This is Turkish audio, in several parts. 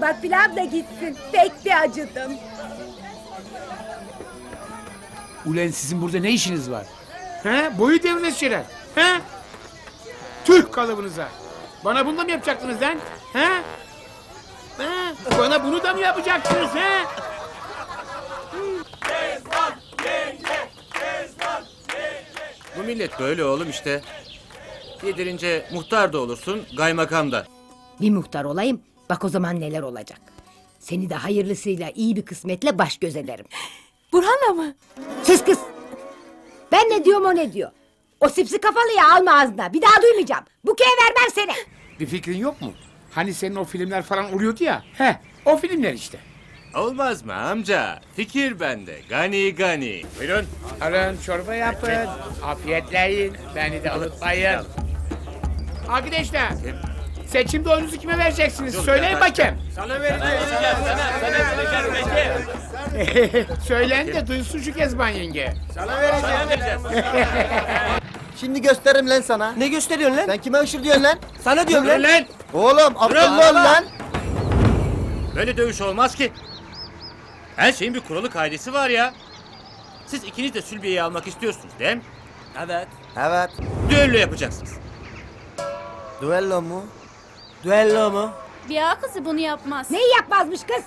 Tabak pilav da gitsin. Pek bir acıdım. Ulan sizin burada ne işiniz var? He? Boyu devletçiler. He? Tüh kalıbınıza. Bana bunu da mı yapacaktınız lan? He? He? Bana bunu da mı yapacaksınız he? Bu millet böyle oğlum işte. Yedirince muhtar da olursun, kaymakam da. Bir muhtar olayım. Bak o zaman neler olacak. Seni de hayırlısıyla iyi bir kısmetle baş göz ederim. Burhan'la mı? Sus kız. Ben ne diyorum o ne diyor. O sipsi kafalıyı alma ağzına. Bir daha duymayacağım. Bu köye vermem seni. Bir fikrin yok mu? Hani senin o filmler falan oluyordu ya. He, o filmler işte. Olmaz mı amca? Fikir bende. Gani gani. Buyurun. Alın çorba yapın. Afiyetleyin. Beni de unutmayın. Arkadaşlar. Seçimde oyunuzu kime vereceksiniz? Söyleyin bakayım. Sana vereceğiz. Söyleyin de duysun şu Kezban yenge. Şimdi gösteririm lan sana. Ne gösteriyorsun lan? Sen kime ışır diyorsun lan? Sana diyorum lan. Lan! Oğlum akıllı ol lan. Böyle dövüş olmaz ki. Her şeyin bir kuralı kaidesi var ya. Siz ikiniz de Sülbiye'yi almak istiyorsunuz değil mi? Evet. Evet. Düello yapacaksınız. Duello mu? Düello mu? Bir kızı bunu yapmaz. Neyi yapmazmış kız?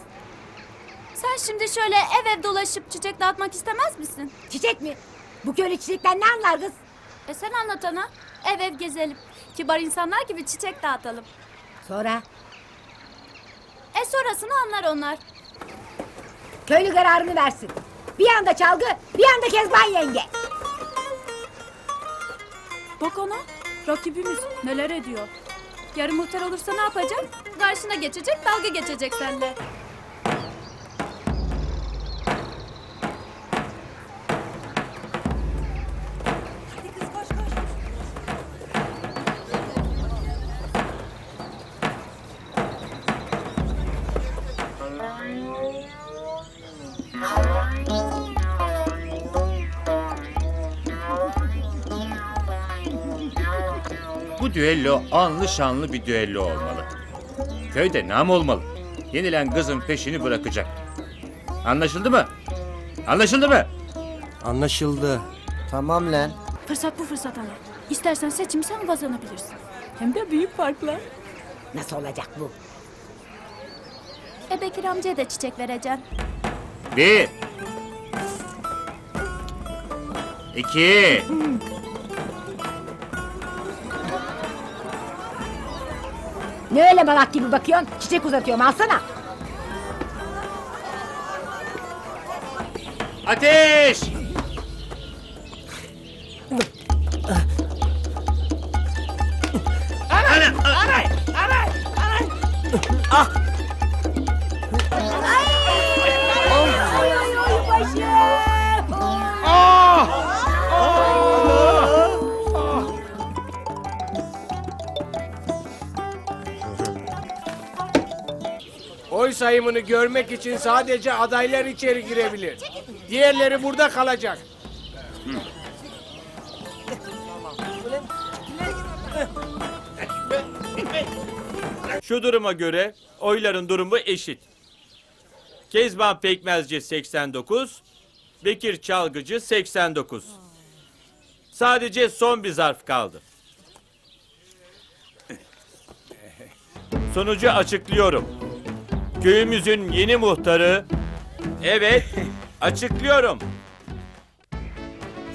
Sen şimdi şöyle ev ev dolaşıp çiçek dağıtmak istemez misin? Çiçek mi? Bu köylü çiçekten ne anlar kız? E sen anlat ana. Ev ev gezelim. Kibar insanlar gibi çiçek dağıtalım. Sonra E sonrasını anlar onlar. köylü kararını versin. Bir anda çalgı, bir anda Kezban yenge. Bak ona. Rakibimiz neler ediyor. Yarın muhtar olursa ne yapacak? Karşına geçecek, dalga geçecek seninle. Düello anlı şanlı bir düello olmalı. Köyde nam olmalı. Yenilen kızın peşini bırakacak. Anlaşıldı mı? Anlaşıldı mı? Anlaşıldı. Tamam lan. Fırsat bu fırsat ana. İstersen seçimi sen kazanabilirsin. Hem de büyük farkla. Nasıl olacak bu? E Bekir amcaya da çiçek vereceğim. Bir. İki. Ne öyle malak gibi bakıyorsun? Çiçek uzatıyorum alsana. Ateş! Oy Oy sayımını görmek için sadece adaylar içeri girebilir. Diğerleri burada kalacak. Şu duruma göre oyların durumu eşit. Kezban Pekmezci 89, Bekir Çalgıcı 89. Sadece son bir zarf kaldı. Sonucu açıklıyorum. Köyümüzün yeni muhtarı, evet açıklıyorum.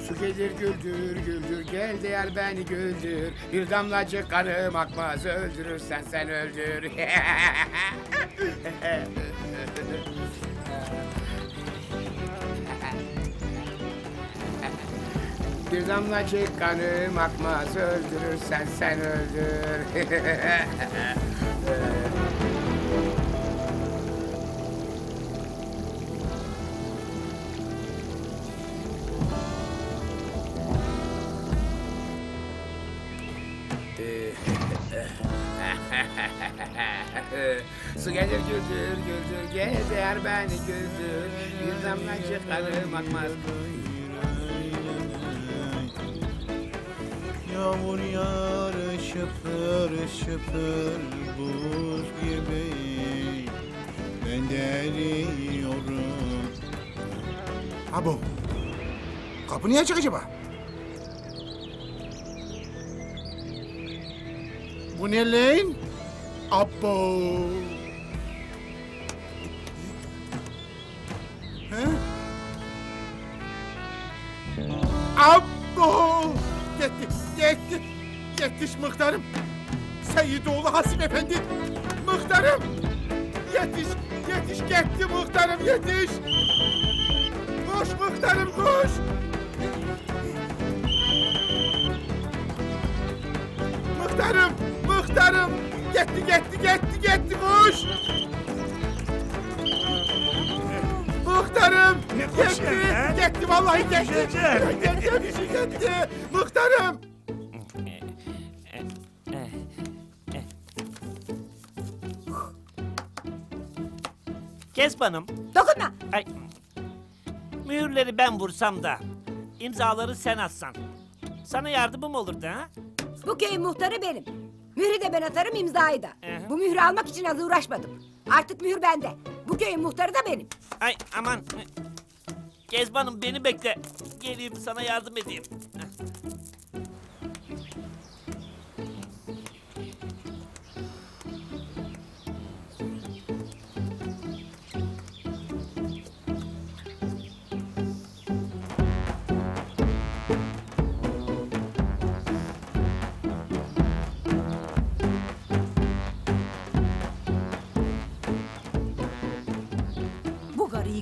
Su gelir güldür güldür gel değer beni güldür. Bir damlacık kanım akmaz öldürürsen sen öldür. Bir damlacık kanım akmaz öldürürsen sen öldür. Su gelir güldür güldür gezer beni güldür Bir damlacık kanım akmaz Yağmur yağar, şıpır şıpır buz gibi Ben de eriyorum Abo. Kapı niye açık acaba? Bu ne lan? Abo. He? Abo. Gitti. Yetiş muhtarım. Seyidoğlu Hasim Efendi. Muhtarım. Yetiş, yetiş gitti muhtarım yetiş. Koş muhtarım koş. Muhtarım, muhtarım. Gitti, gitti, gitti, gitti koş. Muhtarım. Gitti, gitti vallahi gitti. Gitti, bir şey gitti. Muhtarım. Kezban'ım, Dokunma. ay, mühürleri ben vursam da imzaları sen atsan. Sana yardımım olurdu ha? Bu köyün muhtarı benim. Mührü de ben atarım imzayı da. Hı. Bu mührü almak için az uğraşmadım. Artık mühür bende. Bu köyün muhtarı da benim. Ay aman. Kezban'ım beni bekle. Geleyim sana yardım edeyim. Heh.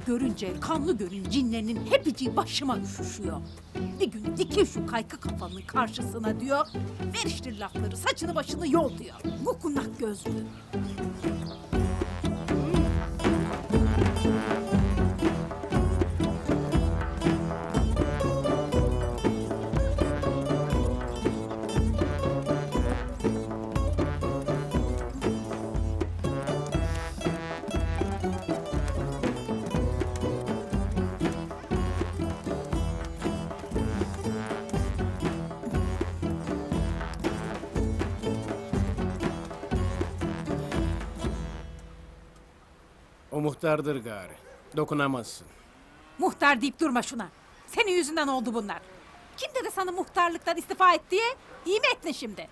Görünce kanlı gölün cinlerinin hepsi başıma üşüşüyor. Bir gün dikil şu kaykı kafanın karşısına diyor. Ver işte lafları saçını başını yol diyor. Bu kunak gözlü. Muhtardır gari. Dokunamazsın. Muhtar deyip durma şuna. Senin yüzünden oldu bunlar. Kim dedi sana muhtarlıktan istifa et diye? İyi mi ettin şimdi?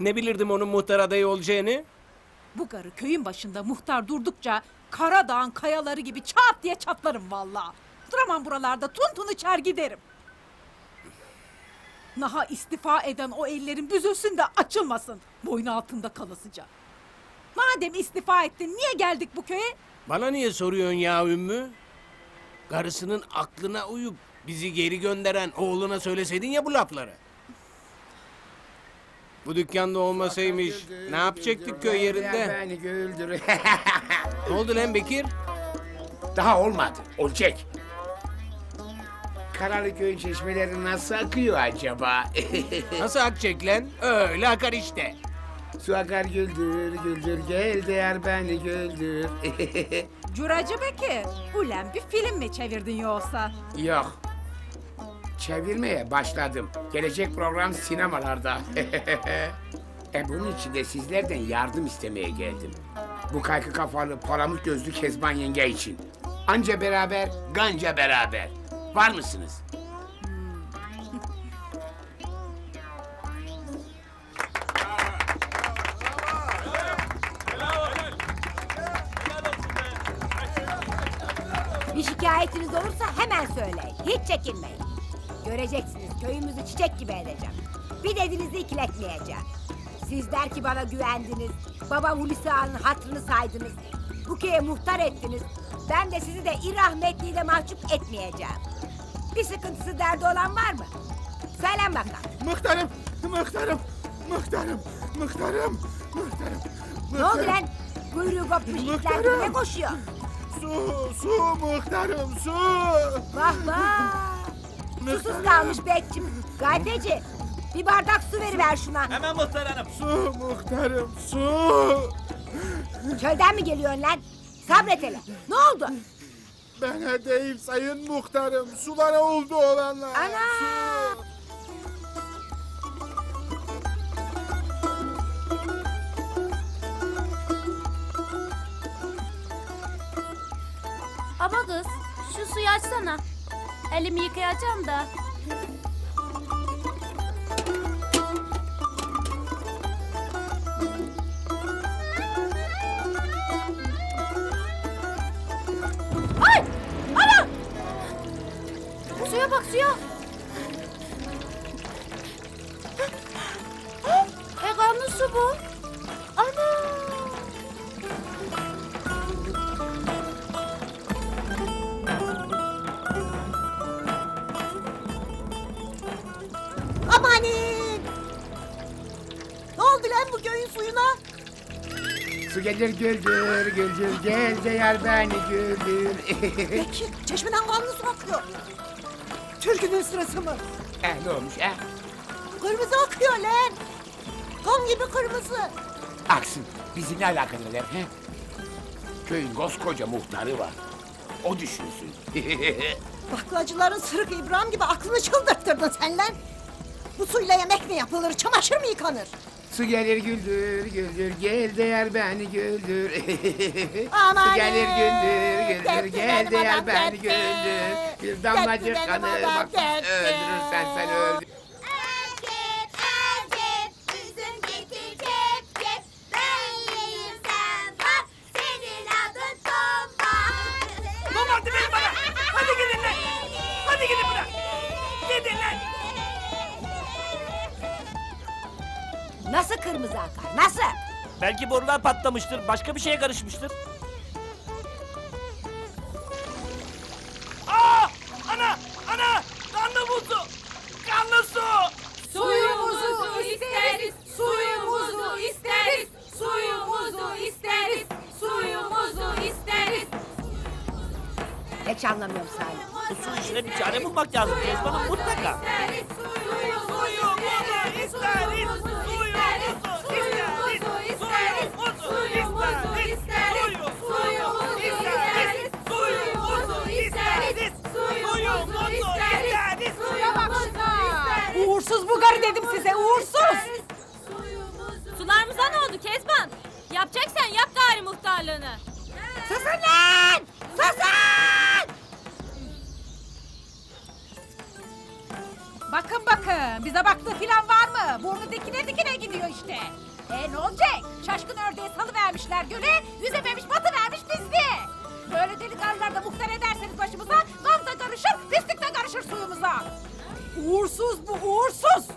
Ne bilirdim onun muhtar adayı olacağını? Bu garı köyün başında muhtar durdukça Karadağ'ın kayaları gibi çat diye çatlarım vallahi. Duramam buralarda tun tun içer giderim. Naha istifa eden o ellerin büzülsün de açılmasın. Boynu altında kalasıca. Madem istifa ettin niye geldik bu köye? Bana niye soruyorsun ya Ümmü? Karısının aklına uyup bizi geri gönderen oğluna söyleseydin ya bu lafları. Bu dükkanda olmasaymış ne yapacaktık köy yerinde? Beni güldür. Ne oldu lan Bekir? Daha olmadı. Olacak. Karalıköy'ün çeşmeleri nasıl akıyor acaba? Nasıl akacak lan? Öyle akar işte. Su akar güldür güldür gel değer beni güldür. Curacı Bekir. Ulan bir film mi çevirdin yoksa? Yok. Çevirmeye başladım. Gelecek program sinemalarda. e bunun için de sizlerden yardım istemeye geldim. Bu kaykı kafalı, paramut gözlü Kezban yenge için. Anca beraber, ganca beraber. Var mısınız? Şikayetiniz olursa hemen söyleyin. Hiç çekinmeyin. Göreceksiniz köyümüzü çiçek gibi edeceğim. Bir dediğinizi ikiletmeyeceğim. Sizler ki bana güvendiniz. Baba Hulusi Ağa'nın hatrını saydınız. Bu köye muhtar ettiniz. Ben de sizi de irrahmetliyle mahcup etmeyeceğim. Bir sıkıntısı derdi olan var mı? Söylen bakalım. Muhtarım, muhtarım, muhtarım, muhtarım, muhtarım. Ne oldu lan? Kuyruğu kopmuş itler gibi ne koşuyor? Su, su muhtarım, su. Vah vah! Susuz kalmış bekçim. Gayfeci, bir bardak su veriver şuna. Hemen muhtar hanım. Su muhtarım, su. Çölden mi geliyorsun lan? Sabret hele. Ne oldu? Bana değil sayın muhtarım, sulara oldu olanlar. Ana! Su. Ama kız şu suyu açsana. Elimi yıkayacağım da. Ay! Ana! Suya bak suya. E kanlı su bu. Suyuna? Su gelir güldür güldür gel de yar beni güldür. Bekir, çeşmeden kanlı su akıyor. Türkünün sırası mı? eh ne olmuş eh? Kırmızı akıyor lan. Kan gibi kırmızı. Aksın bizi ne alakalı lan he? Köyün koskoca muhtarı var. O düşünsün. Baklacıların sırık İbrahim gibi aklını çıldırttırdın sen lan. Bu suyla yemek mi yapılır, çamaşır mı yıkanır? Su gelir güldür güldür gel de yar beni güldür. Aman Su gelir güldür güldür dertli gel de benim adam, beni dertli. güldür. Bir Dertli damlacık benim kanı adam, bak dertli. öldürürsen sen öldür. Belki borular patlamıştır. Başka bir şeye karışmıştır. Aa! Ana! Ana! Kanlı buzu! Kanlı su! Suyumuzu isteriz, suyumuzu isteriz, suyumuzu isteriz, suyumuzu isteriz. Hiç anlamıyorum Salim. Bu su işine bir çare bulmak lazım Kezban'ım mutlaka. Uğursuz.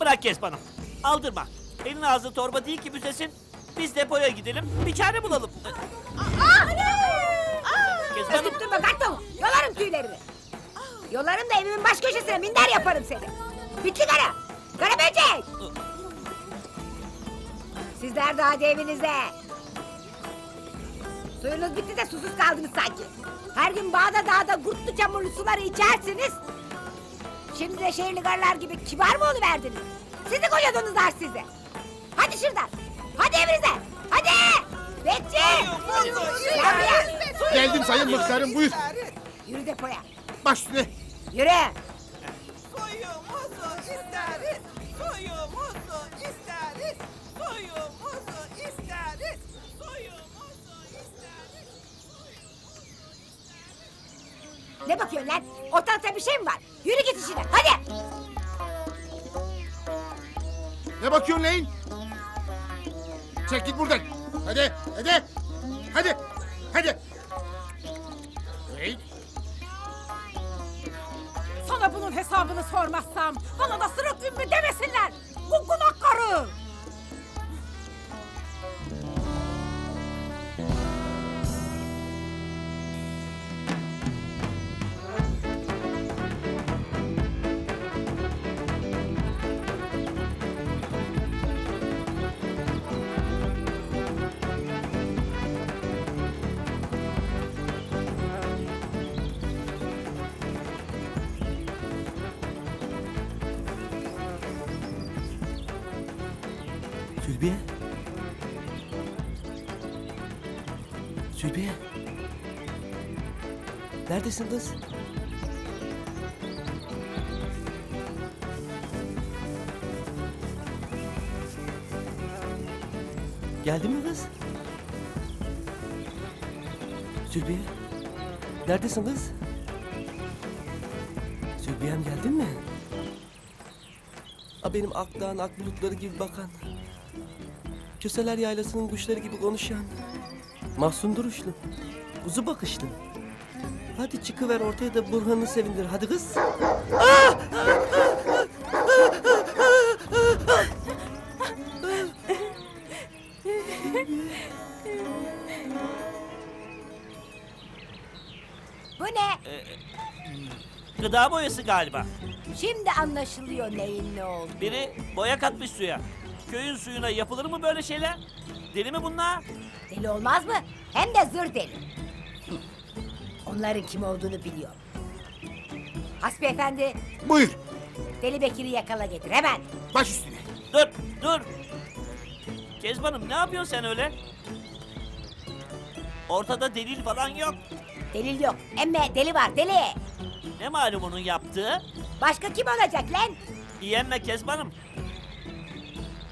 Bırak Kezban'ım. Aldırma. Elin ağzı torba değil ki büzesin. Biz depoya gidelim. Bir çare bulalım. Kezban'ım. Ötüp durma kalktım. Yolarım tüylerini. Yolarım da evimin baş köşesine minder yaparım seni. Bitli kara. Kara böcek. Sizler de hadi evinize. Suyunuz bitti de susuz kaldınız sanki. Her gün bağda dağda kurtlu çamurlu suları içersiniz. Şimdi de şehirli garlar gibi kibar mı oluverdiniz? Sizi kocadınızlar sizi. Hadi şuradan. Hadi evinize. Hadi. Bekçi. Geldim sayın muhtarım buyur. Yürü depoya. Baş üstüne. Yürü. Ne bakıyorsun lan? Ortalıkta bir şey mi var? Yürü git işine. Hadi. Ne bakıyorsun lan? Çek git buradan. Hadi hadi. Hadi. Hadi. Hey. Sana bunun hesabını sormazsam, bana da sırık ümmü demesinler. Bu kulak karı. Neredesin? Geldin mi kız? Sülbiye. Neredesin kız? Zülbiyem geldin mi? A benim aktan ak bulutları gibi bakan. Köseler yaylasının kuşları gibi konuşan. Mahzun duruşlu. Kuzu bakışlı. Hadi çıkıver ortaya da Burhan'ı sevindir. Hadi kız. Bu ne? Gıda boyası galiba. Şimdi anlaşılıyor neyin ne oldu. Biri boya katmış suya. Köyün suyuna yapılır mı böyle şeyler? Deli mi bunlar? Deli olmaz mı? Hem de zır deli. Onların kim olduğunu biliyorum. Hasbi efendi, Buyur. Deli Bekir'i yakala getir hemen. Baş üstüne. Dur, dur. Kezbanım ne yapıyorsun sen öyle? Ortada delil falan yok. Delil yok. Emme deli var deli. Ne malum onun yaptığı? Başka kim olacak lan? İyi emme Kezbanım.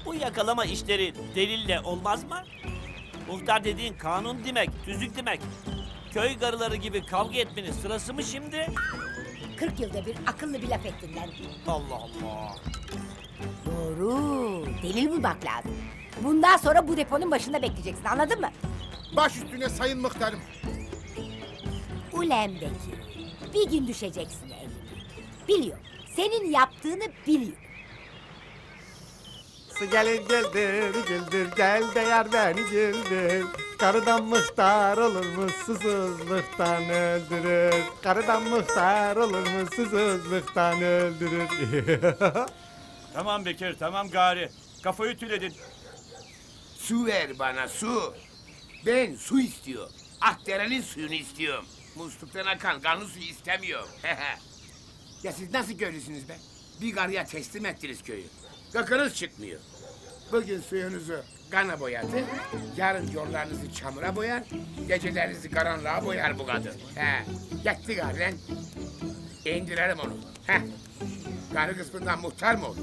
Bu yakalama işleri delille olmaz mı? Muhtar dediğin kanun demek, tüzük demek. Köy garıları gibi kavga etmenin sırası mı şimdi? 40 yılda bir akıllı bir laf ettin lan. Allah Allah. Doğru. Delil bulmak lazım. Bundan sonra bu deponun başında bekleyeceksin anladın mı? Baş üstüne sayın muhtarım. Ulen Bekir. Bir gün düşeceksin eline. Biliyorum. Senin yaptığını biliyorum. Su gelin güldür güldür gel de yar beni güldür. Karıdan muhtar olur mu susuzluktan öldürür. Karıdan muhtar olur mu susuzluktan öldürür. Tamam Bekir, tamam Gari. Kafayı tüledin. Su ver bana su. Ben su istiyorum. Akderenin suyunu istiyorum. Musluktan akan kanlı suyu istemiyorum. ya siz nasıl köylüsünüz be? Bir garıya teslim ettiniz köyü. Gıkınız çıkmıyor. Bugün suyunuzu kana boyadı. Yarın yollarınızı çamura boyar. Gecelerinizi karanlığa boyar bu kadın. He. Yetti gari lan. İndirelim onu. He. Karı kısmından muhtar mı olur?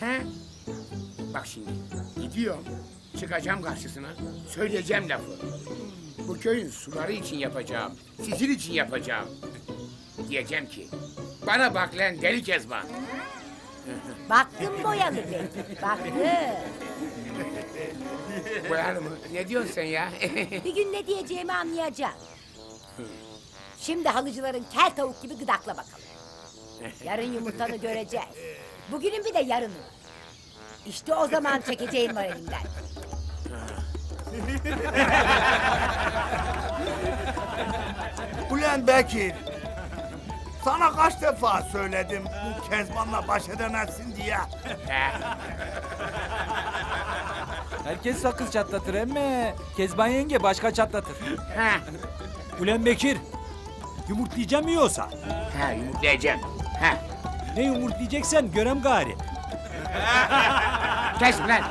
He? Bak şimdi gidiyorum. Çıkacağım karşısına. Söyleyeceğim lafı. Bu köyün suları için yapacağım. Sizin için yapacağım. Diyeceğim ki. Bana bak lan deli kezban. Baktım boyalı Bekir. Baktım. Boyalı mı? Ne diyorsun sen ya? Bir gün ne diyeceğimi anlayacağım. Şimdi halıcıların kel tavuk gibi gıdakla bakalım. Yarın yumurtanı göreceğiz. Bugünün bir de yarını. var. İşte o zaman çekeceğim var elimden. Ulan Bekir. Sana kaç defa söyledim bu Kezban'la baş edemezsin diye. Herkes sakız çatlatır emme. Kezban yenge başka çatlatır. Ulan Bekir. Yumurtlayacağım mı yiyorsa? Ha yumurtlayacağım. Ha. Ne yumurtlayacaksan görem gari. Kes lan.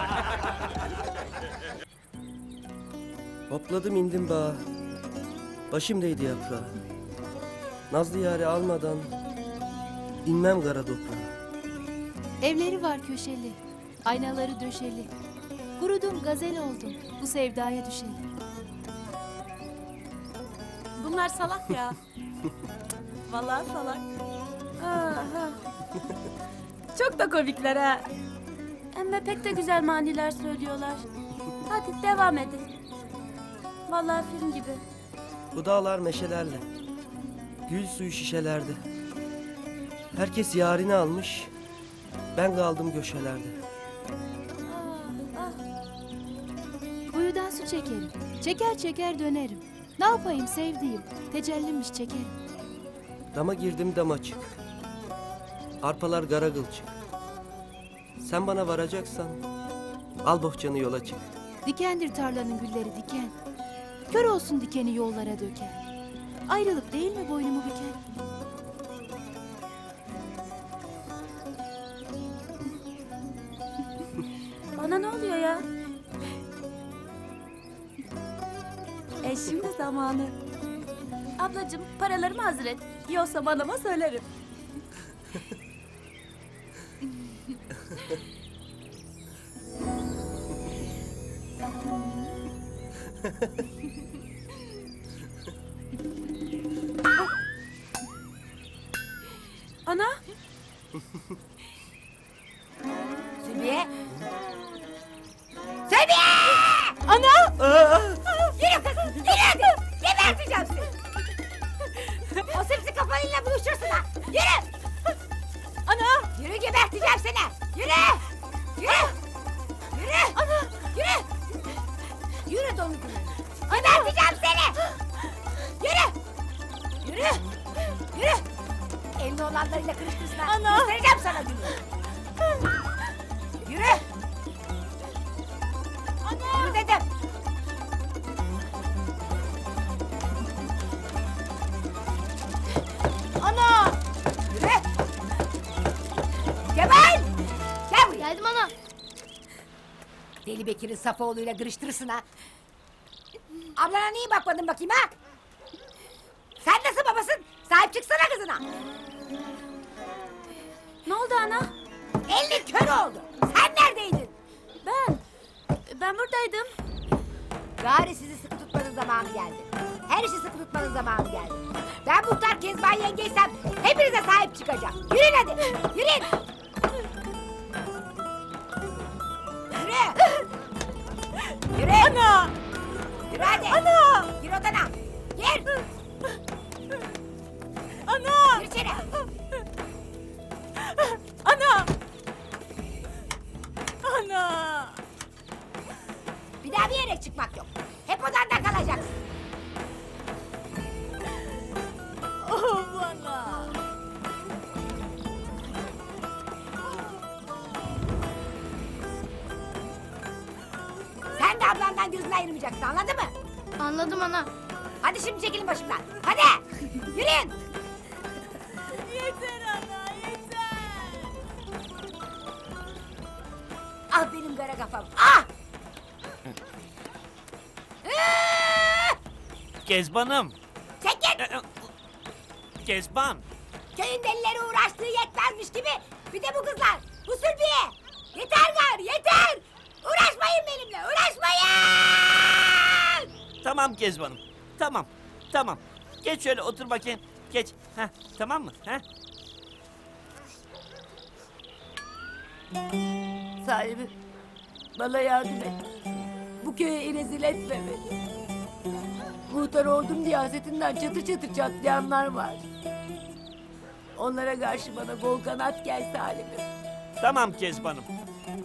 Hopladım indim bağa. Başım değdi yaprağa. Nazlı yari almadan inmem kara toprağa. Evleri var köşeli, aynaları döşeli. Kurudum gazel oldum, bu sevdaya düşeli. Bunlar salak ya. Vallahi salak. Aha. Çok da komikler ha. Ama pek de güzel maniler söylüyorlar. Hadi devam edin. Vallahi film gibi. Bu dağlar meşelerle. Gül suyu şişelerde. Herkes yarini almış. Ben kaldım göşelerde. Kuyudan su çekerim. Çeker çeker dönerim. Ne yapayım sevdiğim? Tecellimmiş çekerim. Dama girdim dam açık. Arpalar gara kılçık. Sen bana varacaksan al bohçanı yola çık. Dikendir tarlanın gülleri diken. Kör olsun dikeni yollara döken. Ayrılık değil mi boynumu büken? Bana ne oluyor ya? E şimdi zamanı. Ablacığım paralarımı hazır et. Yoksa banama söylerim. Bekir'in Safoğlu'yla kırıştırırsın ha. Ablana niye bakmadın bakayım ha? Kezban'ım. Çek git. E, Kezban. Köyün delileri uğraştığı yetmezmiş gibi. Bir de bu kızlar. Bu sülbiye. Yeter gar yeter. Uğraşmayın benimle uğraşmayın. Tamam Kezban'ım. Tamam. Tamam. Geç şöyle otur bakayım. Geç. Heh, tamam mı? Heh. Sahibi, bana yardım et. Bu köye rezil etme beni. Muhtar oldum diye hasetinden çatır çatır çatlayanlar var. Onlara karşı bana kol kanat gel Salim'im. Tamam Kezban'ım.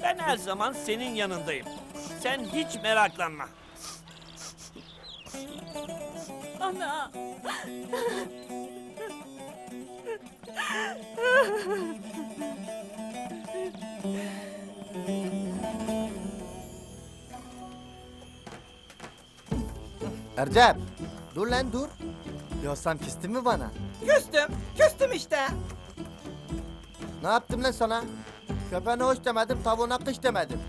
Ben her zaman senin yanındayım. Sen hiç meraklanma. Ana! Ercep. Dur lan dur. Yoksa küstün mü bana? Küstüm. Küstüm işte. Ne yaptım lan sana? Köpeğine hoş demedim, tavuğuna kış demedim.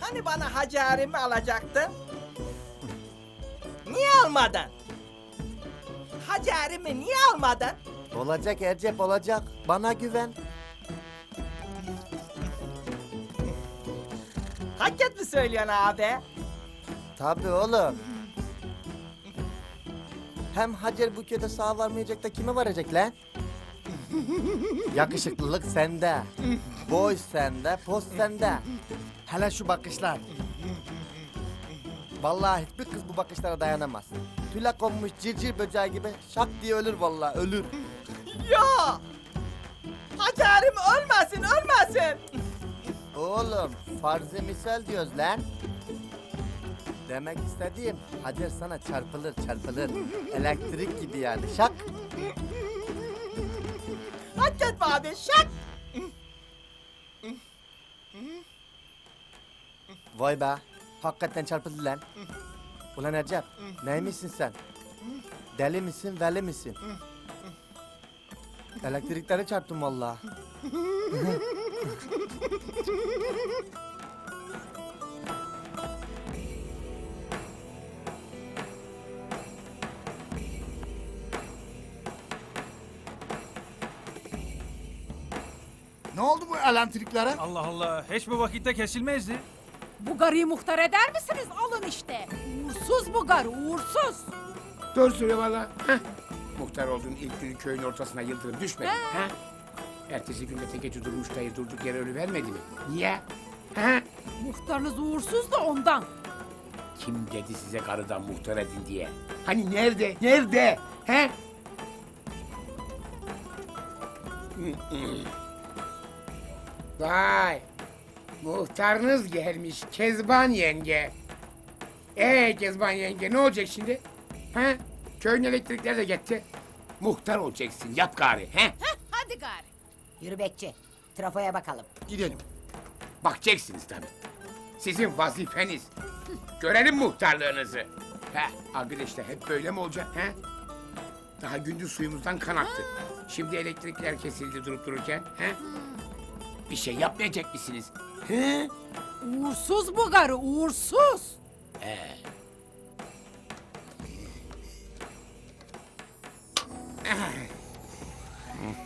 Hani bana hacarimi alacaktın? Niye almadın? Hacarimi niye almadın? Olacak Ercep olacak. Bana güven. Hakikat mi söylüyorsun abi? Tabii oğlum. Hem Hacer bu köyde sağ varmayacak da kime varacak lan? Yakışıklılık sende. Boy sende, poz sende. Hele şu bakışlar. Vallahi hiçbir kız bu bakışlara dayanamaz. Tüle konmuş cırcır böceği gibi şak diye ölür vallahi ölür. Yo! Hacarim ölmesin, ölmesin. Oğlum farz-ı misal diyoruz lan. Demek istediğim Hacer sana çarpılır çarpılır. Elektrik gibi yani şak. Hakikat abi? Şak! Vay be hakikaten çarpıldı lan. Ulan Ercep neymişsin sen? Deli misin veli misin? Elektrikleri çarptım vallahi. Ne oldu bu elektriklere? Allah Allah. Hiç bu vakitte kesilmezdi. Bu garıyı muhtar eder misiniz? Alın işte. Uğursuz bu garı, uğursuz. Doğru söylüyor valla. Heh. Muhtar olduğun ilk günü köyün ortasına yıldırım düşmedi. Ha? Ertesi günde tekeci durmuş dayı durduk yere ölü vermedi mi? Niye? Ha? Muhtarınız uğursuz da ondan. Kim dedi size karıdan muhtar edin diye? Hani nerede? Nerede? He? Vay. Muhtarınız gelmiş Kezban yenge. Ee Kezban yenge ne olacak şimdi? He? Köyün elektrikleri de gitti. Muhtar olacaksın yap gari. He? Yürü bekçi. Trafoya bakalım. Gidelim. Bakacaksınız tabii. Sizin vazifeniz. Görelim muhtarlığınızı. He, arkadaşlar hep böyle mi olacak? He? Daha gündüz suyumuzdan kan aktı. Şimdi elektrikler kesildi durup dururken. He? Bir şey yapmayacak mısınız? He? Uğursuz bu karı uğursuz. Ee,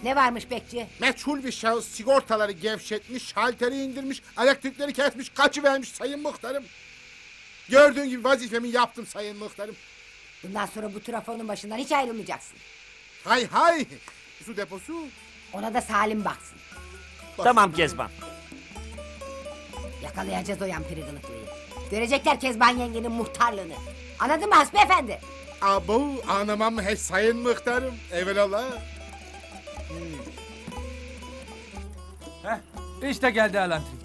Ne varmış bekçi? Meçhul bir şahıs sigortaları gevşetmiş, şalteri indirmiş, elektrikleri kesmiş, kaçıvermiş sayın muhtarım. Gördüğün gibi vazifemi yaptım sayın muhtarım. Bundan sonra bu trafonun başından hiç ayrılmayacaksın. Hay hay! Su deposu. Ona da Salim baksın. Tamam Kezban. Yakalayacağız o yampiri gılıklıyı. Görecekler Kezban yengenin muhtarlığını. Anladın mı Hasbi Efendi? Abo anlamam he sayın muhtarım. Evelallah. İşte geldi elantrik.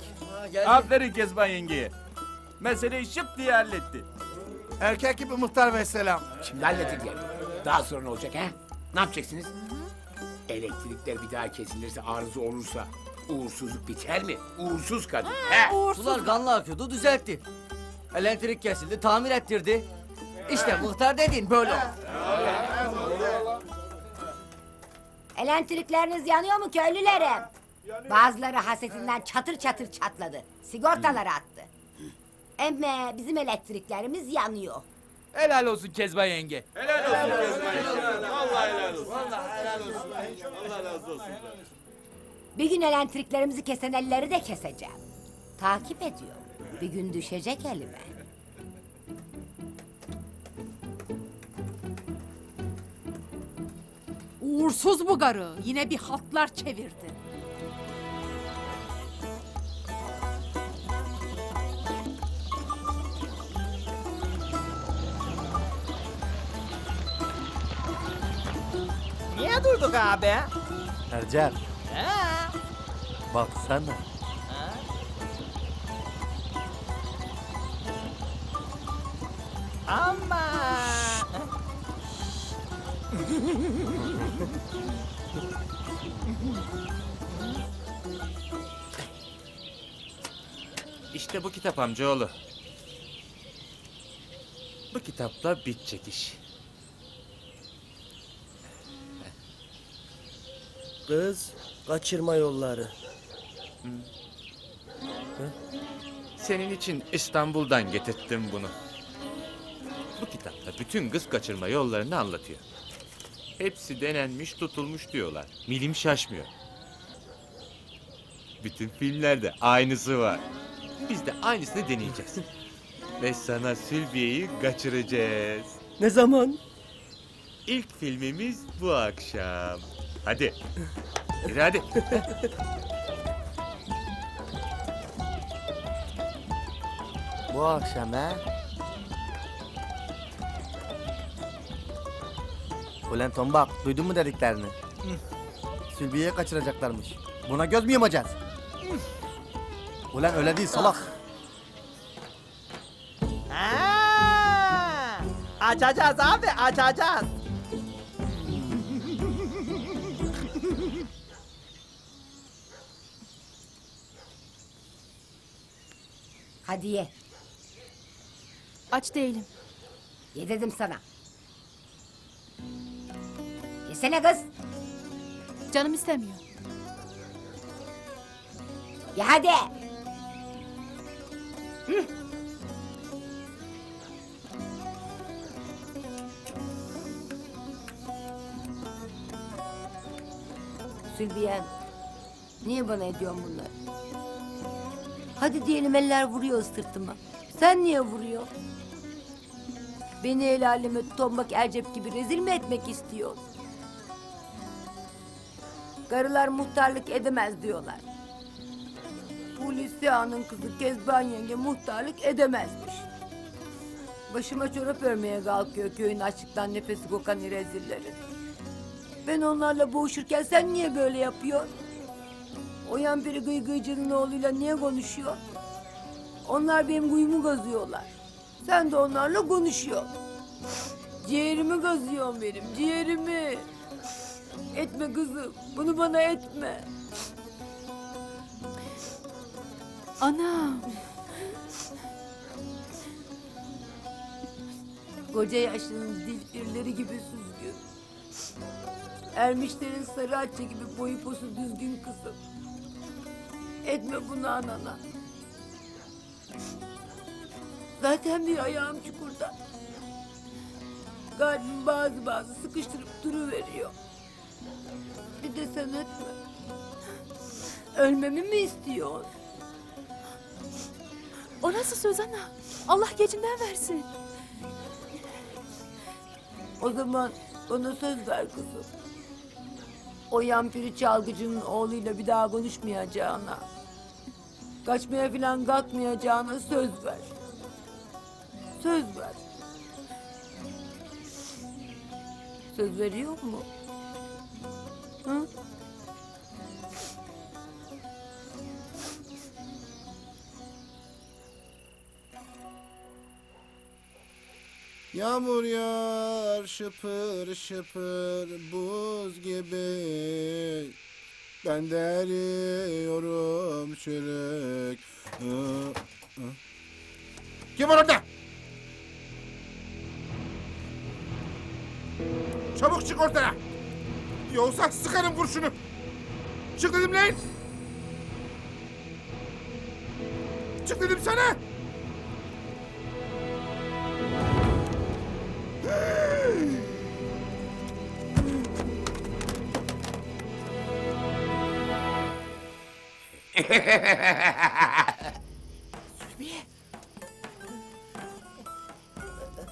Aferin Kezban yengeye. Meseleyi şıp diye halletti. Erkek gibi muhtar ve selam. Şimdi halledin yani. Daha sonra ne olacak he? Ne yapacaksınız? Elektrikler bir daha kesilirse, arıza olursa uğursuzluk biter mi? Uğursuz kadın. He? Sular kanla akıyordu düzeltti. Elektrik kesildi tamir ettirdi. İşte muhtar dediğin böyle olur. Elektrikleriniz yanıyor mu köylülerim? Bazıları hasetinden çatır çatır çatladı. Sigortaları attı. Emme bizim elektriklerimiz yanıyor. Helal olsun Kezban yenge. Bir gün elektriklerimizi kesen elleri de keseceğim. Takip ediyor. Bir gün düşecek elime. Uğursuz bu karı. Yine bir haltlar çevirdi. Niye durduk abi? Ercan Ha? baksana. Ama. İşte bu kitap amcaoğlu. Bu kitapla bitecek iş. Kız kaçırma yolları. Senin için İstanbul'dan getirttim bunu. Bu kitapta bütün kız kaçırma yollarını anlatıyor. Hepsi denenmiş tutulmuş diyorlar. Milim şaşmıyor. Bütün filmlerde aynısı var. Biz de aynısını deneyeceğiz. Ve sana Sülbiye'yi kaçıracağız. Ne zaman? İlk filmimiz bu akşam. Hadi. Yürü hadi. Bu akşam he? Ulan Tombak duydun mu dediklerini? Sülbiye'yi kaçıracaklarmış. Buna göz mü yumacağız? Ulan öyle değil salak. Ha! Açacağız abi açacağız. Hadi ye. Aç değilim. Ye dedim sana. Yesene kız. Canım istemiyor. Ye hadi. Hı. Sülbiye, niye bana ediyorsun bunları? Hadi diyelim eller vuruyor sırtıma. Sen niye vuruyorsun? Beni el aleme tombak Ercep gibi rezil mi etmek istiyor? Karılar muhtarlık edemez diyorlar. Hulusi Ağa'nın kızı Kezban yenge muhtarlık edemezmiş. Başıma çorap örmeye kalkıyor köyün açlıktan nefesi kokan rezilleri. Ben onlarla boğuşurken sen niye böyle yapıyorsun? O yan biri gıygıycının oğluyla niye konuşuyor? Onlar benim kuyumu gazıyorlar. Sen de onlarla konuşuyorsun. Ciğerimi gazıyorsun benim, ciğerimi. Etme kızım, bunu bana etme. Anam. Koca yaşlının dilbirleri gibi süzgün. Ermişlerin sarı açça gibi boyu posu düzgün kızım. Etme bunu anana. Zaten bir ayağım çukurda. Kalbim bazı bazı sıkıştırıp duruveriyor. Bir de sen etme. Ölmemi mi istiyorsun? O nasıl söz ana? Allah gecinden versin. O zaman bana söz ver kızım. O yampiri çalgıcının oğluyla bir daha konuşmayacağına. Kaçmaya falan kalkmayacağına söz ver. Söz ver. Söz veriyor mu? Yağmur yağar şıpır şıpır buz gibi Ben de eriyorum çürük. Kim var orada? Çabuk çık ortaya Yoksa sıkarım kurşunu Çık dedim lan Çık dedim sana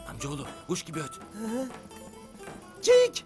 Amcaoğlu kuş gibi öt. Cik!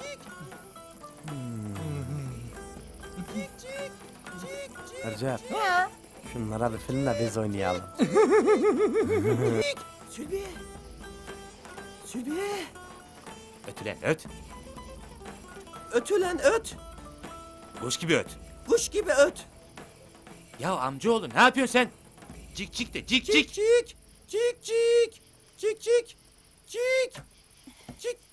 cik Ercep. Şunlara bir filmle biz oynayalım. Sülbiye. Sülbiye. Öt ulan öt. Öt ulan öt. Kuş gibi öt. Kuş gibi öt. Ya amcaoğlu ne yapıyorsun sen? Cik cik de cik cik. Cik cik. Cik cik. Cik cik. Cik. Cik.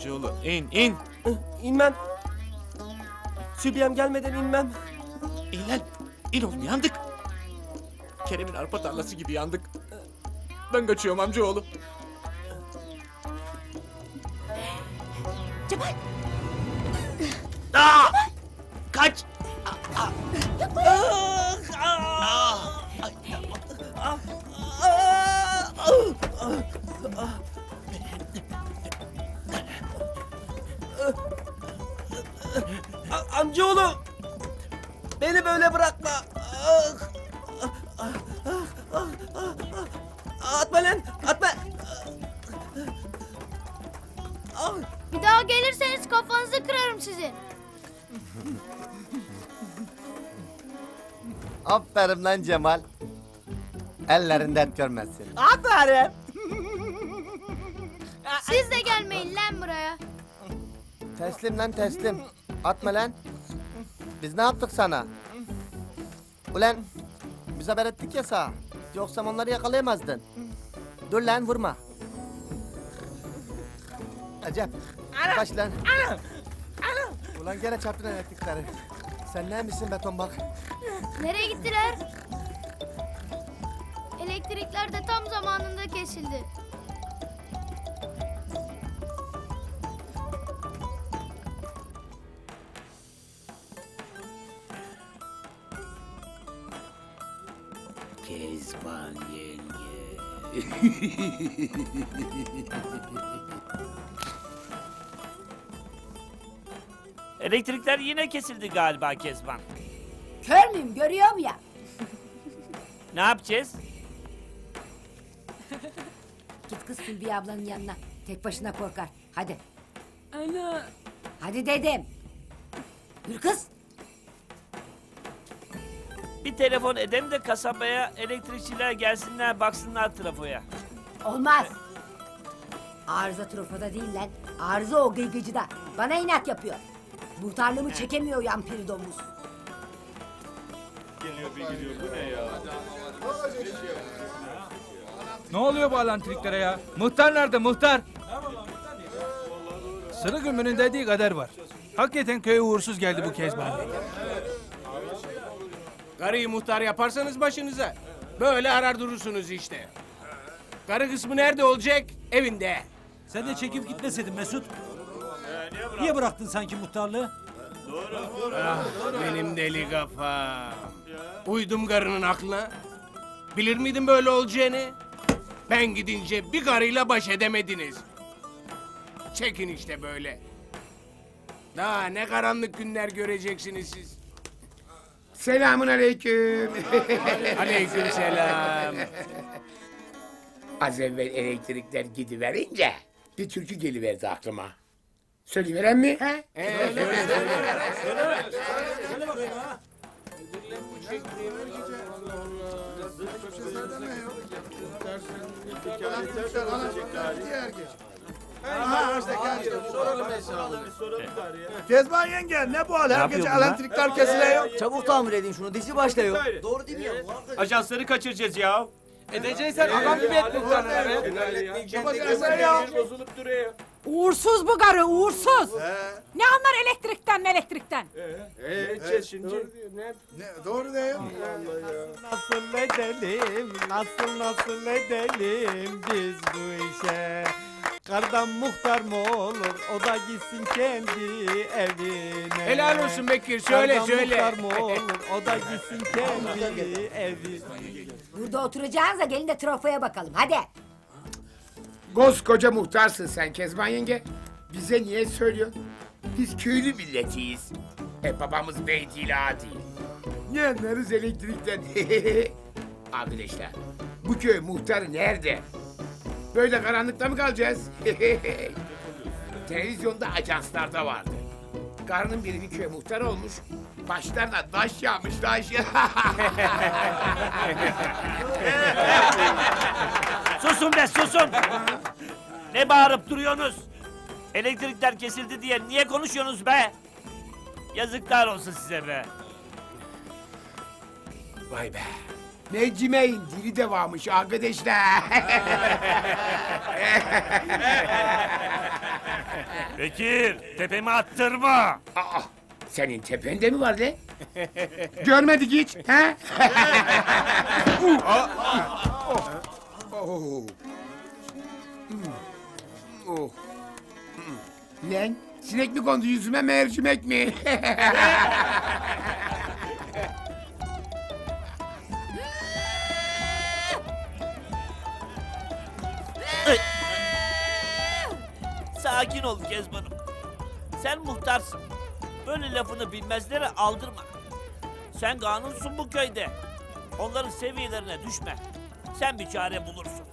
Amcaoğlu in in. İnmem. Sülbiyem gelmeden inmem. İn lan. İn oğlum yandık. Kerem'in arpa tarlası gibi yandık. Ben kaçıyorum amcaoğlu. Cemal. Aa! Kaç. Amcaoğlu. Beni böyle bırakma. Ah, ah, ah, ah, ah, ah, ah. Atma lan. Atma. Ah. Bir daha gelirseniz kafanızı kırarım sizin. Aferin lan Cemal. Ellerin dert görmesin. Aferin. Siz de gelmeyin lan buraya. Teslim lan teslim. Atma lan. Biz ne yaptık sana? Ulan biz haber ettik ya sana. Yoksa onları yakalayamazdın. Dur lan vurma. Acep. Kaç lan. Ulan gene çarptın elektrikleri. Sen ne misin beton bak? Nereye gittiler? elektrikler de tam zamanında kesildi. Kezban yenge. Elektrikler yine kesildi galiba Kezban. Kör müyüm görüyorum ya. Ne yapacağız? Git kız Sülbiye ablanın yanına. Tek başına korkar. Hadi. Ana. Hadi dedim. Yürü kız. Bir telefon edem de kasabaya elektrikçiler gelsinler baksınlar trafoya. Olmaz. Arıza trofoda değil lan. Arıza o gıygıcıda. Bana inat yapıyor. Muhtarlığımı çekemiyor yan piri domuz. Ne oluyor bu alantriklere ya? Muhtar nerede muhtar? Sırı gümünün dediği kadar var. Hakikaten köye uğursuz geldi bu Kezban Bey. Karıyı muhtar yaparsanız başınıza. Böyle arar durursunuz işte. Karı kısmı nerede olacak? Evinde. Sen de çekip gitmeseydin Mesut. Niye bıraktın sanki muhtarlığı? Ah, benim deli kafa. Uydum karının aklına. Bilir miydin böyle olacağını? Ben gidince bir karıyla baş edemediniz. Çekin işte böyle. Daha ne karanlık günler göreceksiniz siz. Selamun aleyküm. Aleyküm selam. Az evvel elektrikler gidiverince bir türkü geliverdi aklıma. Söyleyiveren mi? He? Kezban yenge ne bu hal? Ne Her gece elektrikler kesiliyor. Çabuk tamir edin şunu dizi başlıyor. Doğru değil mi ya? Ajansları kaçıracağız ya. Edeceksen adam gibi et. Bozulup duruyor. Uğursuz bu karı uğursuz. Ne anlar elektrikten elektrikten. Ne edeceğiz şimdi? Ne, doğru diyor. Nasıl edelim, nasıl nasıl edelim biz bu işe? Kardan muhtar mı olur, o da gitsin kendi evine. Helal olsun Bekir, söyle, Kardan söyle. muhtar mı olur, o da gitsin kendi evine. Burada oturacağınıza gelin de trafoya bakalım. Hadi. Koskoca muhtarsın sen Kezban yenge. Bize niye söylüyorsun? Biz köylü milletiyiz. E babamız bey değil ağa değil. Ne anlarız elektrikten? Arkadaşlar bu köy muhtarı nerede? Böyle karanlıkta mı kalacağız? Televizyonda ajanslarda vardı. Karının biri bir köy muhtarı olmuş. Başlarına taş yağmış taş. Susun be susun! ne bağırıp duruyorsunuz? Elektrikler kesildi diye niye konuşuyorsunuz be? Yazıklar olsun size be. Vay be. Necime'in dili de varmış arkadaşlar. Bekir, tepemi attırma. Aa, senin tepende mi var le? Görmedik hiç. He? oh. Oh. Lan sinek mi kondu yüzüme mercimek mi? Sakin ol Kezban'ım. Sen muhtarsın. Böyle lafını bilmezlere aldırma. Sen kanunsun bu köyde. Onların seviyelerine düşme. Sen bir çare bulursun.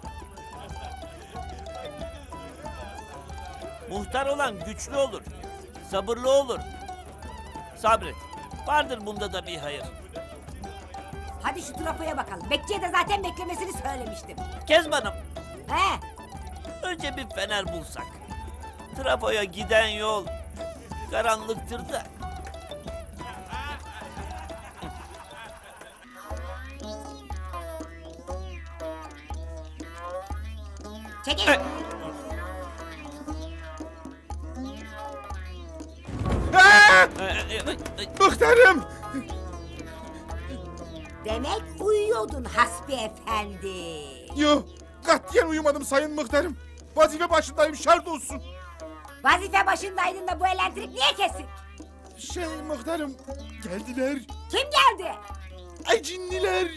Muhtar olan güçlü olur. Sabırlı olur. Sabret. Vardır bunda da bir hayır. Hadi şu trafoya bakalım. Bekçiye de zaten beklemesini söylemiştim. Kezban'ım He? önce bir fener bulsak. Trafoya giden yol karanlıktır da. Çekil. Muhtarım! Demek uyuyordun Hasbi Efendi. Yok katiyen uyumadım sayın muhtarım. Vazife başındayım şart olsun. Vazife başındaydın da bu elektrik niye kesik? Şey muhtarım geldiler. Kim geldi? Ecinliler.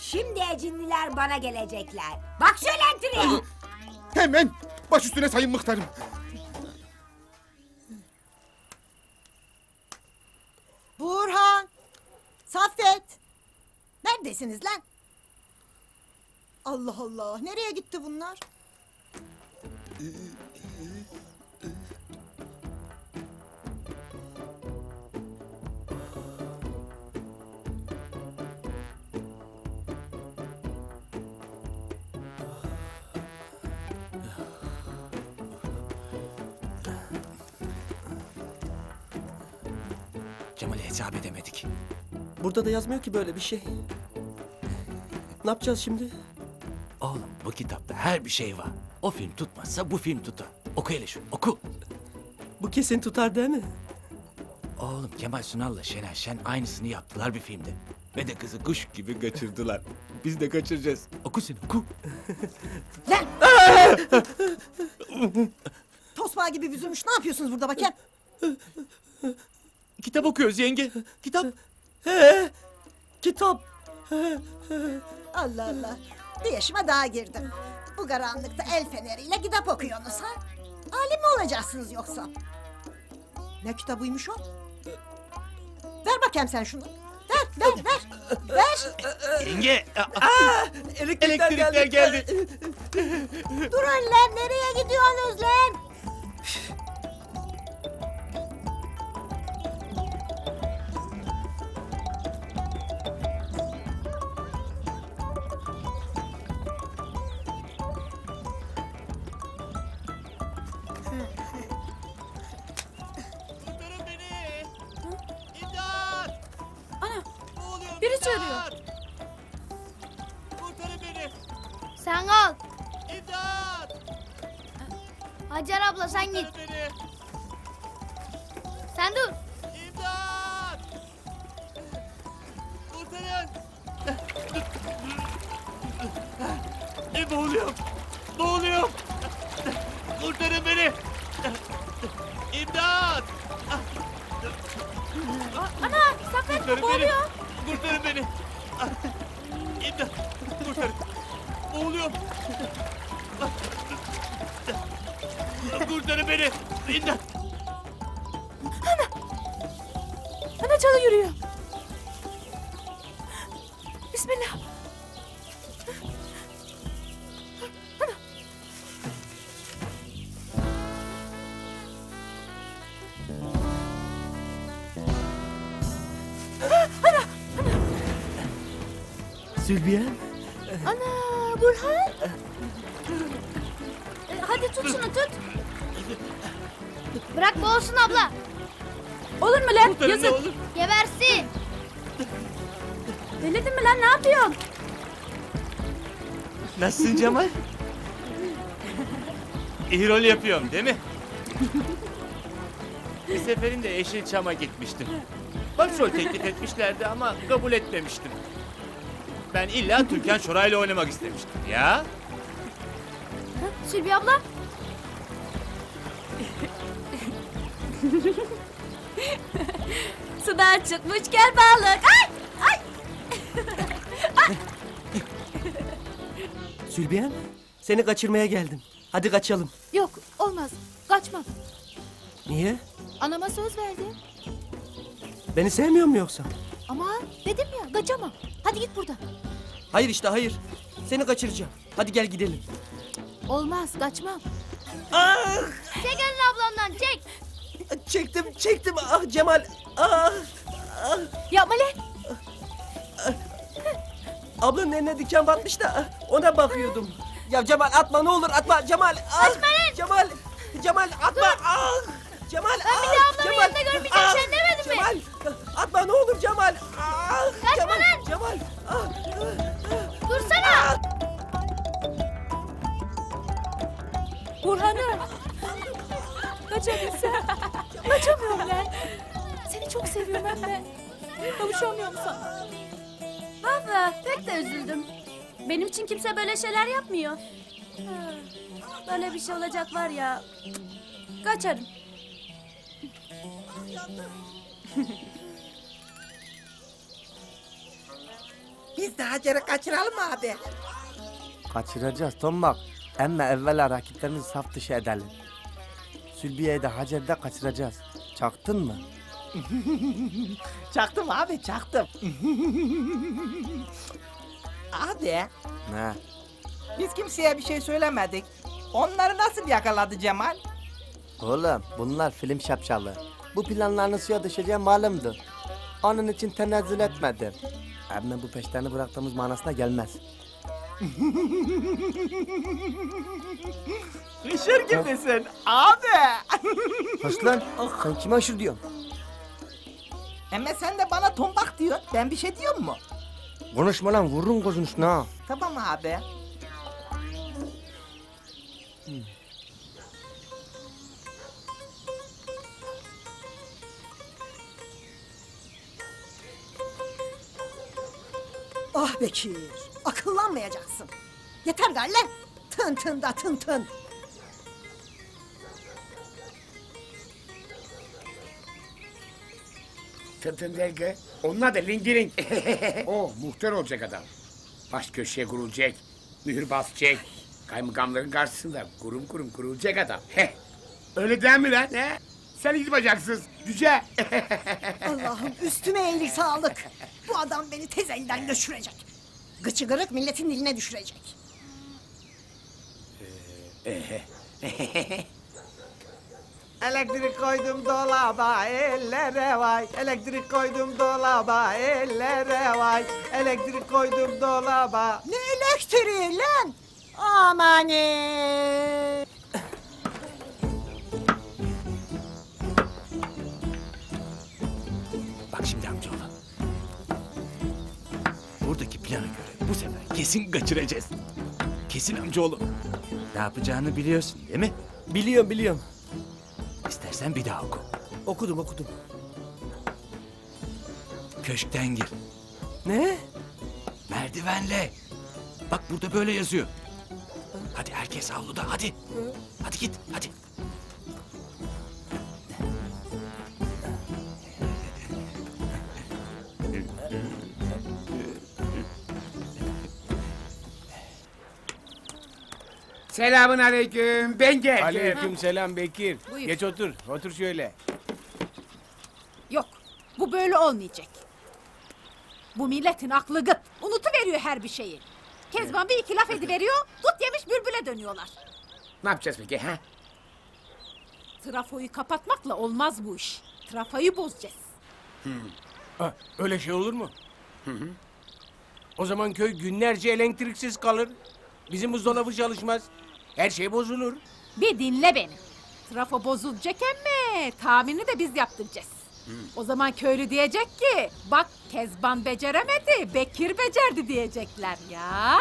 Şimdi ecinliler bana gelecekler. Bak şu elektriğe. Hemen baş üstüne sayın muhtarım. Burhan! Saffet! Neredesiniz lan? Allah Allah, nereye gitti bunlar? Cemal'e hesap edemedik. Burada da yazmıyor ki böyle bir şey. Ne yapacağız şimdi? Oğlum bu kitapta her bir şey var. O film tutmazsa bu film tutar. Oku hele şunu oku. Bu kesin tutar değil mi? Oğlum Kemal Sunal'la Şener Şen aynısını yaptılar bir filmde. Ve de kızı kuş gibi kaçırdılar. Biz de kaçıracağız. Oku sen oku. Tosbağa gibi büzülmüş, ne yapıyorsunuz burada bakayım? Kitap okuyoruz yenge. Kitap. He, kitap. Allah Allah, bir yaşıma daha girdim. Bu karanlıkta el feneriyle kitap okuyorsunuz ha? Alim mi olacaksınız yoksa? Ne kitabıymış o? Ver bakayım sen şunu. Ver, ver, ver. Ver. Yenge. Elektrikler, Elektrikler geldi. Durun lan, nereye gidiyorsunuz lan? Sülbiye. Ana Burhan. Hadi tut şunu tut. Bırak boğulsun abla. Olur mu lan? Kurtarın ne Yazık. olur. Gebersin. Delirdin mi lan ne yapıyorsun? Nasılsın Cemal? İyi rol yapıyorum değil mi? Bir seferinde Yeşilçam'a gitmiştim. Başrol teklif etmişlerdi ama kabul etmemiştim. Ben illa Türkan Şoray'la oynamak istemiştim ya. Sülbi abla. Sudan çıkmış gel balık. Ay! Ay! Sülbiye, seni kaçırmaya geldim. Hadi kaçalım. Yok olmaz. Kaçmam. Niye? Anama söz verdim. Beni sevmiyor mu yoksa? Ama dedim ya kaçamam. Hadi git buradan. Hayır işte hayır. Seni kaçıracağım. Hadi gel gidelim. Olmaz kaçmam. Çek elini ablamdan çek. Çektim çektim ah Cemal. Ah, ah. Yapma lan. Ablanın eline diken batmış da ah, ona bakıyordum. Ya Cemal atma ne olur atma Cemal. Ah. Cemal. Cemal atma. Ah. Cemal. Ben bir ah, daha ablamın Cemal. yanında görmeyeceğim, sen demedin mi? Cemal. Atma ne olur Cemal. Ah, Kaçma Cemal. lan. Cemal. Ah. Dursana. Burhan'ım. Kaçabilsem. Kaçamıyorum lan. Seni çok seviyorum hem de. Kavuşamıyorum sana. Valla pek de üzüldüm. Benim için kimse böyle şeyler yapmıyor. Ha, Böyle bir şey olacak var ya. Kaçarım. Biz de Hacer'i kaçıralım mı abi? Kaçıracağız Tombak. Ama evvela rakiplerimizi saf dışı edelim. Sülbiye'yi de Hacer'i de kaçıracağız. Çaktın mı? çaktım abi çaktım. abi Ne? biz kimseye bir şey söylemedik. Onları nasıl yakaladı Cemal? Oğlum bunlar film şapşalı. Bu planlarını suya düşeceği malumdu. Onun için tenezzül etmedim. Ama bu peşlerini bıraktığımız manasına gelmez. Hışır gibisin abi. Hoş lan. Sen kime aşır diyorsun? Ama sen de bana tombak diyorsun. Ben bir şey diyor mu? Konuşma lan vururum gözünü üstüne ha. Tamam abi. Ah Bekir, akıllanmayacaksın. Yeter galle. Tın tın da tın tın. Tıntın dergi. Onlar da lingiring. o muhtar olacak adam. Baş köşeye kurulacak. Mühür basacak. Kaymakamların karşısında kurum kurum kurulacak adam. Öyle değil mi lan? He? Sen hiç bacaksız. Cüce. Allah'ım üstüme iyilik sağlık. Bu adam beni tez elden götürecek. Gıçı kırık milletin diline düşürecek. Elektrik koydum dolaba ellere vay. Elektrik koydum dolaba ellere vay. Elektrik koydum dolaba. Ne elektriği lan? Amanın. Bak şimdi amcaoğlu. Buradaki plana göre bu sefer kesin kaçıracağız. Kesin amcaoğlu. Ne yapacağını biliyorsun değil mi? Biliyorum biliyorum. İstersen bir daha oku. Okudum okudum. Köşkten gir. Ne? Merdivenle. Bak burada böyle yazıyor. Hadi herkes avluda hadi. Hadi git hadi. Selamun aleyküm. Ben geldim. Aleyküm selam Bekir. Buyur. Geç otur. Otur şöyle. Yok. Bu böyle olmayacak. Bu milletin aklı gıt. Unutuveriyor her bir şeyi. Kezban bir iki laf ediveriyor. Tut yemiş bülbüle dönüyorlar. Ne yapacağız peki? Ha? Trafoyu kapatmakla olmaz bu iş. Trafoyu bozacağız. Ha, öyle şey olur mu? O zaman köy günlerce elektriksiz kalır. Bizim buzdolabı çalışmaz. Her şey bozulur. Bir dinle beni. Trafo bozulacak emme tahmini de biz yaptıracağız. O zaman köylü diyecek ki bak Kezban beceremedi Bekir becerdi diyecekler ya.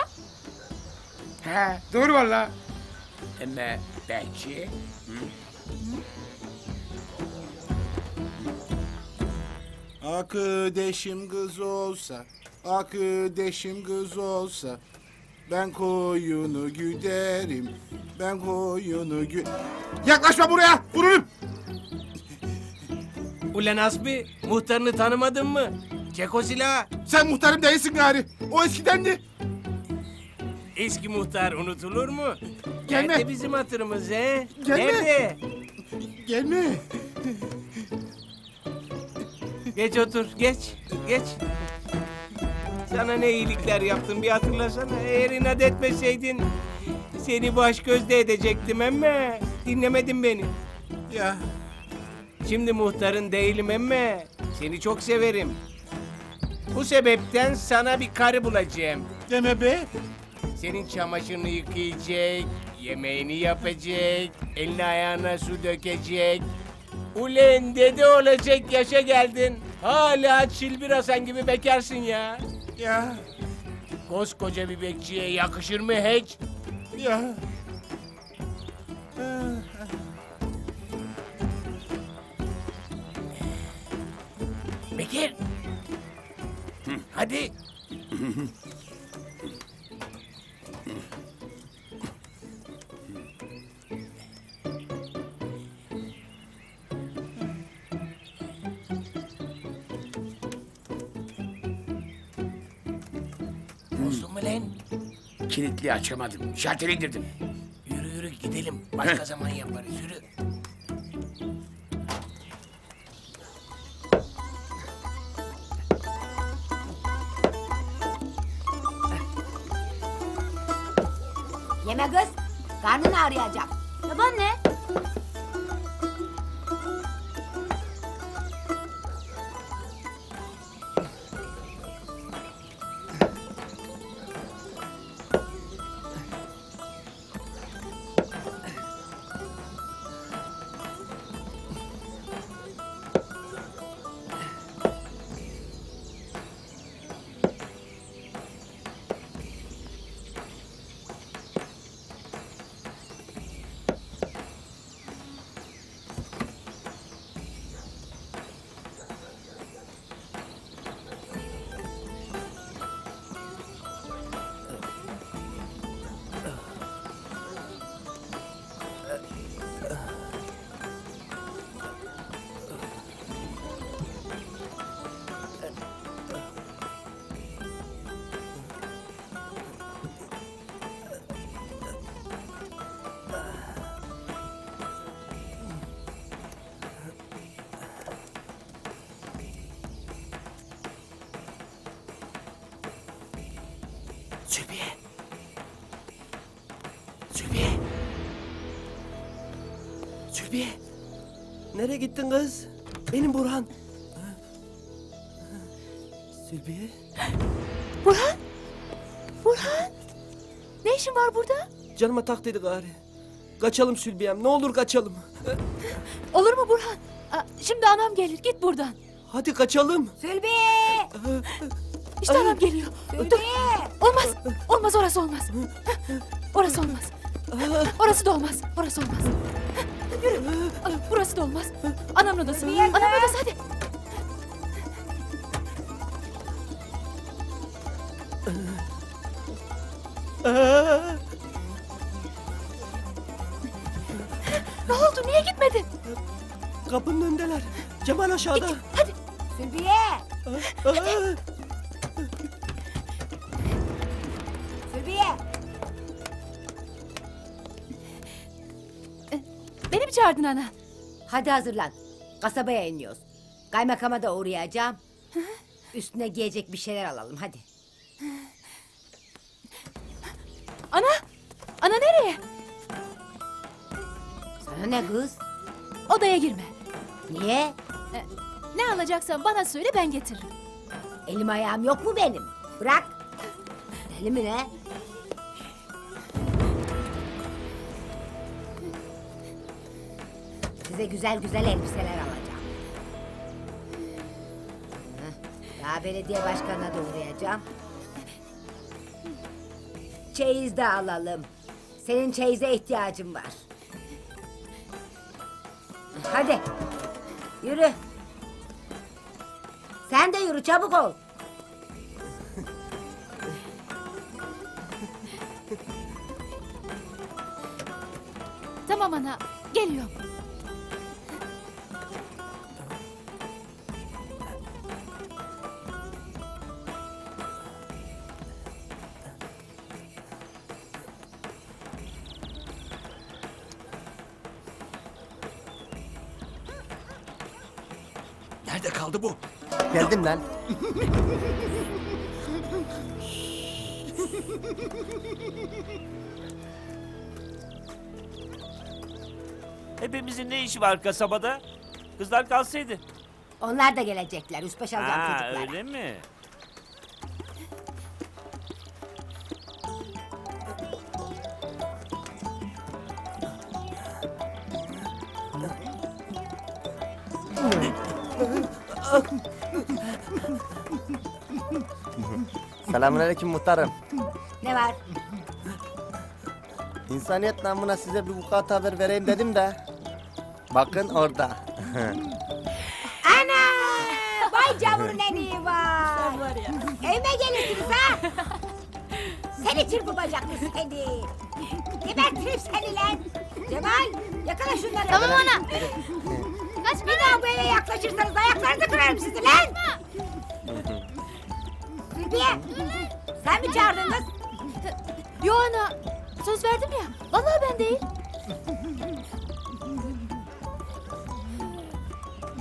He, doğru valla. Ama belki... Hı? Akıdeşim kız olsa, akıdeşim kız olsa ben koyunu güderim, ben koyunu gü... Yaklaşma buraya, vururum! Ulan Asbi, muhtarını tanımadın mı? Çek o silahı. Sen muhtarım değilsin gari, o eskidendi. Eski muhtar unutulur mu? Gelme. Nerede bizim hatırımız he? Gelme. Nerede? Gelme. Geç otur, geç, geç. Sana ne iyilikler yaptım bir hatırlasana. Eğer inat etmeseydin seni baş gözde edecektim emme. Dinlemedin beni. Ya Şimdi muhtarın değilim emme. Seni çok severim. Bu sebepten sana bir karı bulacağım. deme be. Senin çamaşırını yıkayacak, yemeğini yapacak, eline ayağına su dökecek. Ulen dede olacak yaşa geldin. Hala Çilbir Hasan gibi bekarsın ya. Ya, Koskoca bir bekçiye yakışır mı hiç? ya. Bekir, Hadi. Bozdun mu lan? Kilitli açamadım. Şalteri indirdim. Yürü yürü gidelim. Başka zaman yaparız yürü. Yeme kız. Karnın ağrıyacak. Babaanne. Gittin kız? Benim Burhan. Zülfiye. Burhan! Burhan! Ne işin var burada? Canıma tak dedi gari. Kaçalım Sülbiyem ne olur kaçalım. Olur mu Burhan? Aa, Şimdi anam gelir. Git buradan. Hadi kaçalım. Sülbi! İşte anam geliyor. Dur. Olmaz. Olmaz orası olmaz. Orası olmaz. Orası da olmaz. Orası olmaz. Burası da olmaz. Anamın odası. Anamın odası hadi. Ne oldu? Niye gitmedin? Kapının önündeler. Cemal aşağıda. Hadi. Sülbiye! Sülbiye! Beni mi çağırdın ana? Hadi hazırlan. Kasabaya iniyoruz. Kaymakama da uğrayacağım. Üstüne giyecek bir şeyler alalım hadi. Ana! Ana nereye? Sana ne kız? Odaya girme. Niye? E, Ne alacaksan bana söyle ben getiririm. Elim ayağım yok mu benim? Bırak. Deli mi ne? Size güzel güzel elbiseler alacağım. Heh, Daha belediye başkanına da uğrayacağım. Çeyiz de alalım. Senin çeyize ihtiyacın var. Hadi. Yürü. Sen de yürü çabuk ol. Tamam ana, geliyorum. Geldim lan. Hepimizin ne işi var kasabada? Kızlar kalsaydı. Onlar da gelecekler. Üst baş alacağım Ha, çocuklara. öyle mi? Selamünaleyküm muhtarım. Ne var? İnsaniyet namına size bir vukuat haber vereyim dedim de. Bakın orada. Ana! Vay cavur neni var. Evime gelirsiniz ha. Seni çırpı bacaklı seni. Gebertirim seni lan. Cemal yakala şunları. Tamam ana. Kaç bir daha bu eve yaklaşırsanız ayaklarınızı kırarım sizi lan. Zülfiye sen mi çağırdın kız? Yo ana. Söz verdim ya. Vallahi ben değil.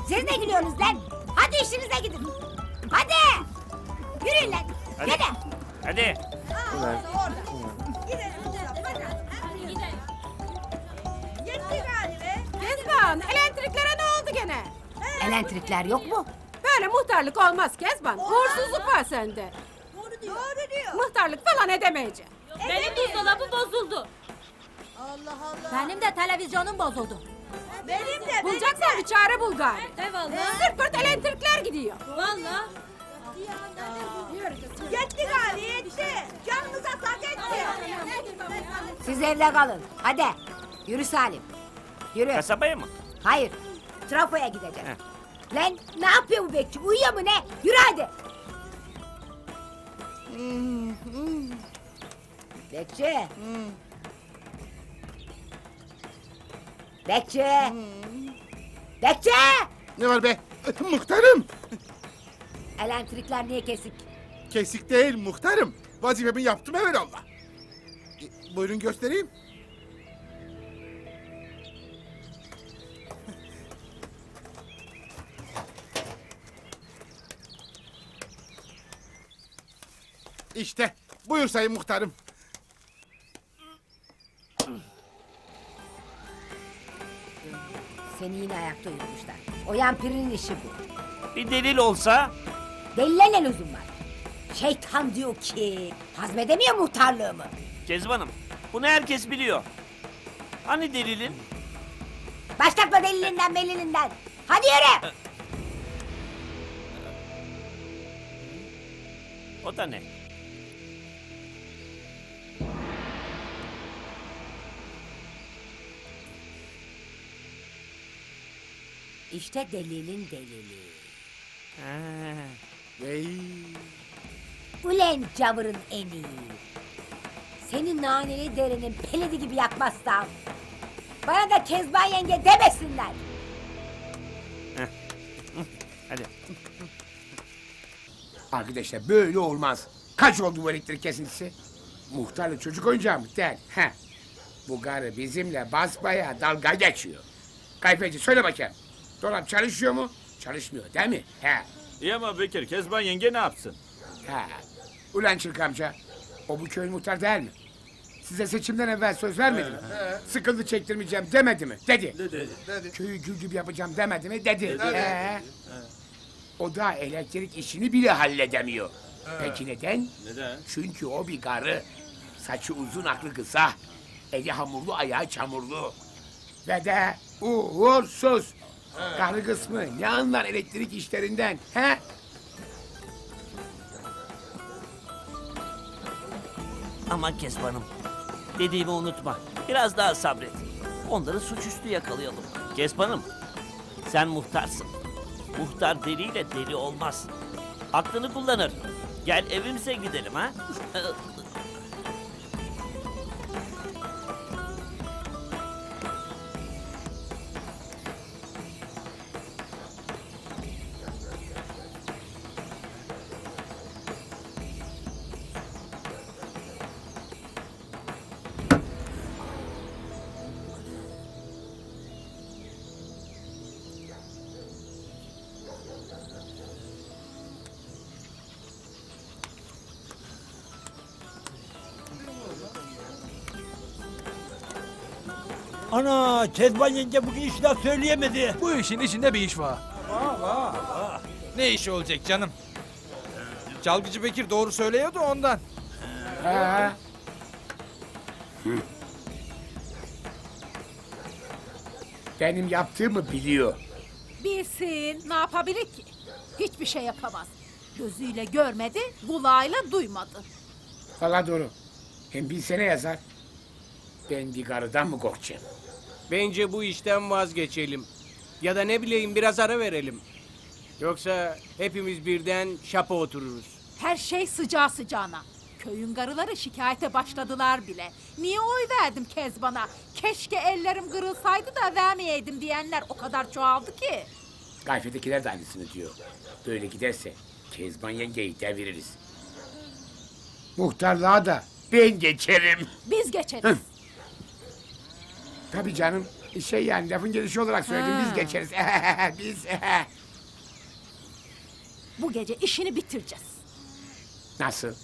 Siz ne gülüyorsunuz lan? Hadi işinize gidin. Hadi. Yürüyün lan. Hadi. Hadi. Hadi. Kezban, elektriklere ne oldu gene? Elektrikler yok mu? Böyle muhtarlık olmaz Kezban. Uğursuzluk var sende. Doğru diyor. Doğru diyor. Muhtarlık falan edemeyeceğim. Benim buzdolabı bozuldu. Allah Allah. Benim de televizyonum bozuldu. Benim de. Bulacaksan bir çare bul gari. Eyvallah. Sırt pırt elektrikler gidiyor. Vallahi. Yetti gari yetti. Canımıza tak etti. Siz evde kalın. Hadi. Yürü Salim. Yürü. Kasabaya mı? Hayır. Trafoya gideceğiz. Lan ne yapıyor bu bekçi? Uyuyor mu ne? Yürü hadi. Bekçi. Bekçi. Bekçi. Ne var be? Muhtarım. Elektrikler niye kesik? Kesik değil muhtarım. Vazifemi yaptım evvelallah. E, Buyurun göstereyim. İşte buyur sayın muhtarım. Seni yine ayakta uyumuşlar. O yampirinin işi bu. Bir delil olsa Delile ne lüzum var? Şeytan diyor ki hazmedemiyor muhtarlığımı. Kezban'ım bunu herkes biliyor. Hani delilin? Başlatma delilinden belilinden. Hadi yürü. O da ne? İşte delilin delili. Ey. Ulen cavırın eni. Senin naneli derinin peledi gibi yakmazsam. Bana da Kezban yenge demesinler. Hadi. Arkadaşlar böyle olmaz. Kaç oldu bu elektrik kesintisi? Muhtarlı çocuk oyuncağı mı? Değil. Heh. Bu garı bizimle basbaya dalga geçiyor. Kayfeci söyle bakayım. Dolap çalışıyor mu? Çalışmıyor değil mi? He. İyi ama Bekir, Kezban yenge ne yapsın? He. Ulan Çırk amca. O bu köyün muhtar değil mi? Size seçimden evvel söz vermedi mi? Sıkıldı çektirmeyeceğim demedi mi? Dedi. Dedi. Köyü gül gibi yapacağım demedi mi? Dedi. Dedi. He. O da elektrik işini bile halledemiyor. Peki neden? Neden? Çünkü o bir karı. Saçı uzun aklı kısa. Eli hamurlu ayağı çamurlu. Ve de uğursuz. Karı kısmı ne anlar elektrik işlerinden? He? Aman Kezban'ım. Dediğimi unutma. Biraz daha sabret. Onları suçüstü yakalayalım. Kezban'ım. Sen muhtarsın. Muhtar deliyle deli olmaz. Aklını kullanır. Gel evimize gidelim ha. Kezban yenge bugün laf söyleyemedi. Bu işin içinde bir iş var. Ne iş olacak canım? Çalgıcı Bekir doğru söylüyordu ondan. He. Benim yaptığımı biliyor. Bilsin ne yapabilir ki? Hiçbir şey yapamaz. Gözüyle görmedi, kulağıyla duymadı. Valla doğru. Hem bilsene yazar. Ben bir karıdan mı korkacağım? Bence bu işten vazgeçelim. Ya da ne bileyim biraz ara verelim. Yoksa hepimiz birden şapa otururuz. Her şey sıcağı sıcağına. Köyün karıları şikayete başladılar bile. Niye oy verdim Kezban'a? Keşke ellerim kırılsaydı da vermeyeydim diyenler o kadar çoğaldı ki. Gayfedekiler de aynısını diyor. Böyle giderse Kezban yengeyi deviririz. Muhtarlığa da ben geçerim. Biz geçeriz. Tabii canım. Şey yani lafın gelişi olarak söyledim Ha. biz geçeriz. biz. Bu gece işini bitireceğiz. Nasıl?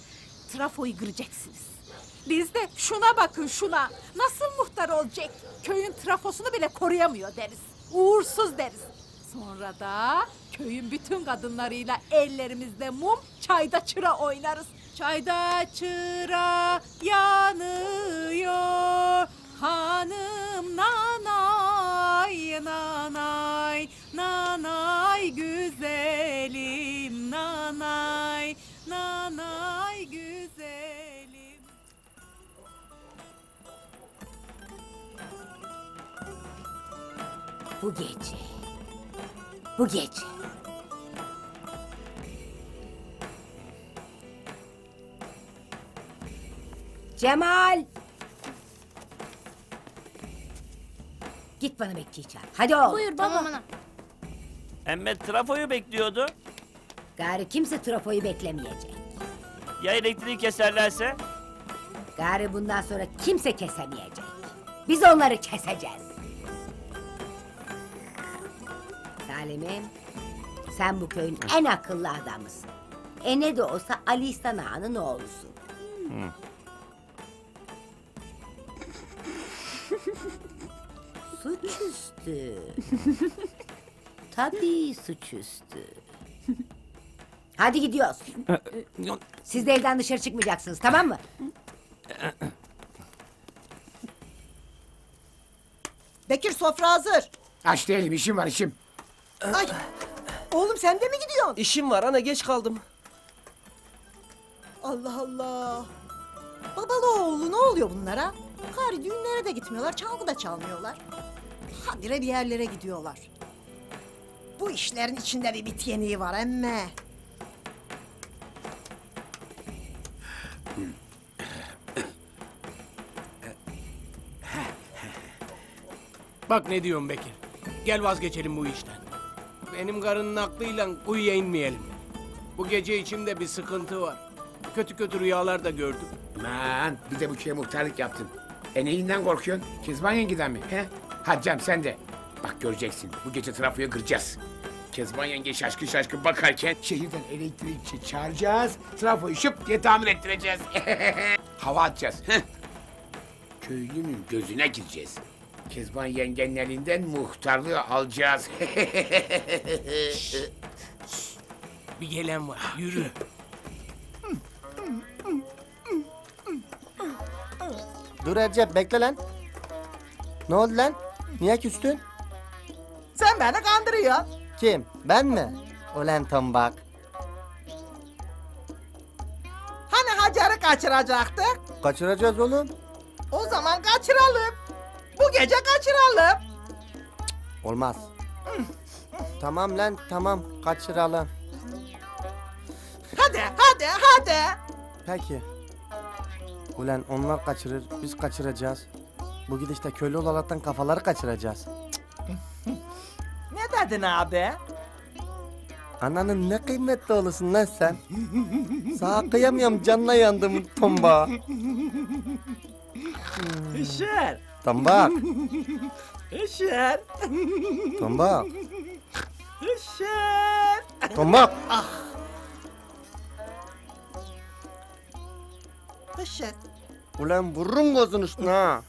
Trafoyu kıracaksınız. Biz de şuna bakın şuna. Nasıl muhtar olacak? Köyün trafosunu bile koruyamıyor deriz. Uğursuz deriz. Sonra da köyün bütün kadınlarıyla ellerimizde mum, çayda çıra oynarız. Çayda çıra yanıyor. Hanım nanay nanay nanay güzelim nanay nanay güzelim. Bu gece. Bu gece. Cemal. Git bana bekçiyi çağır. Hadi oğlum. Buyur baba. Emme trafoyu bekliyordu. Gari kimse trafoyu beklemeyecek. Ya elektriği keserlerse? Gari bundan sonra kimse kesemeyecek. Biz onları keseceğiz. Salim'im, sen bu köyün en akıllı adamısın. E ne de olsa Ali İhsan Ağa'nın oğlusun. Suçüstü. Tabii suçüstü. Hadi gidiyoruz. Siz de evden dışarı çıkmayacaksınız tamam mı? Bekir sofra hazır. Aç değilim işim var işim. Ay. Oğlum sen de mi gidiyorsun? İşim var ana geç kaldım. Allah Allah. Babalı oğlu ne oluyor bunlara? Gari düğünlere de gitmiyorlar, çalgı da çalmıyorlar. Habire bir yerlere gidiyorlar. Bu işlerin içinde bir bit yeniği var emme. Bak ne diyorum Bekir. Gel vazgeçelim bu işten. Benim karının aklıyla kuyuya inmeyelim. Bu gece içimde bir sıkıntı var. Kötü kötü rüyalar da gördüm. Aman bir de bu köye muhtarlık yaptın. E neyinden korkuyorsun? Kezban yengeden mi? He? Hadi Cem sen de. Bak göreceksin bu gece trafoyu kıracağız. Kezban yenge şaşkın şaşkın bakarken şehirden elektrikçi çağıracağız. Trafoyu şıp diye tamir ettireceğiz. Hava atacağız. Heh. Köylünün gözüne gireceğiz. Kezban yengenin elinden muhtarlığı alacağız. Bir gelen var. Yürü. Dur Ercep bekle lan. Ne oldu lan? Niye küstün? Sen beni kandırıyorsun. Kim? Ben mi? Ulan tombak. Hani Hacer'i kaçıracaktık? Kaçıracağız oğlum. O zaman kaçıralım. Bu gece kaçıralım. Olmaz. tamam lan tamam kaçıralım. Hadi hadi hadi. Peki. Ulan onlar kaçırır biz kaçıracağız. Bu gidişte köylü olaraktan kafaları kaçıracağız. Ne dedin abi? Ananın ne kıymetli olasın lan sen. Sana kıyamıyorum canına yandım tomba. Hışır. Tombak. Hışır. Tombak. Hışır. Tombak. Ah. Hışır. Ulan vururum gözün üstüne ha.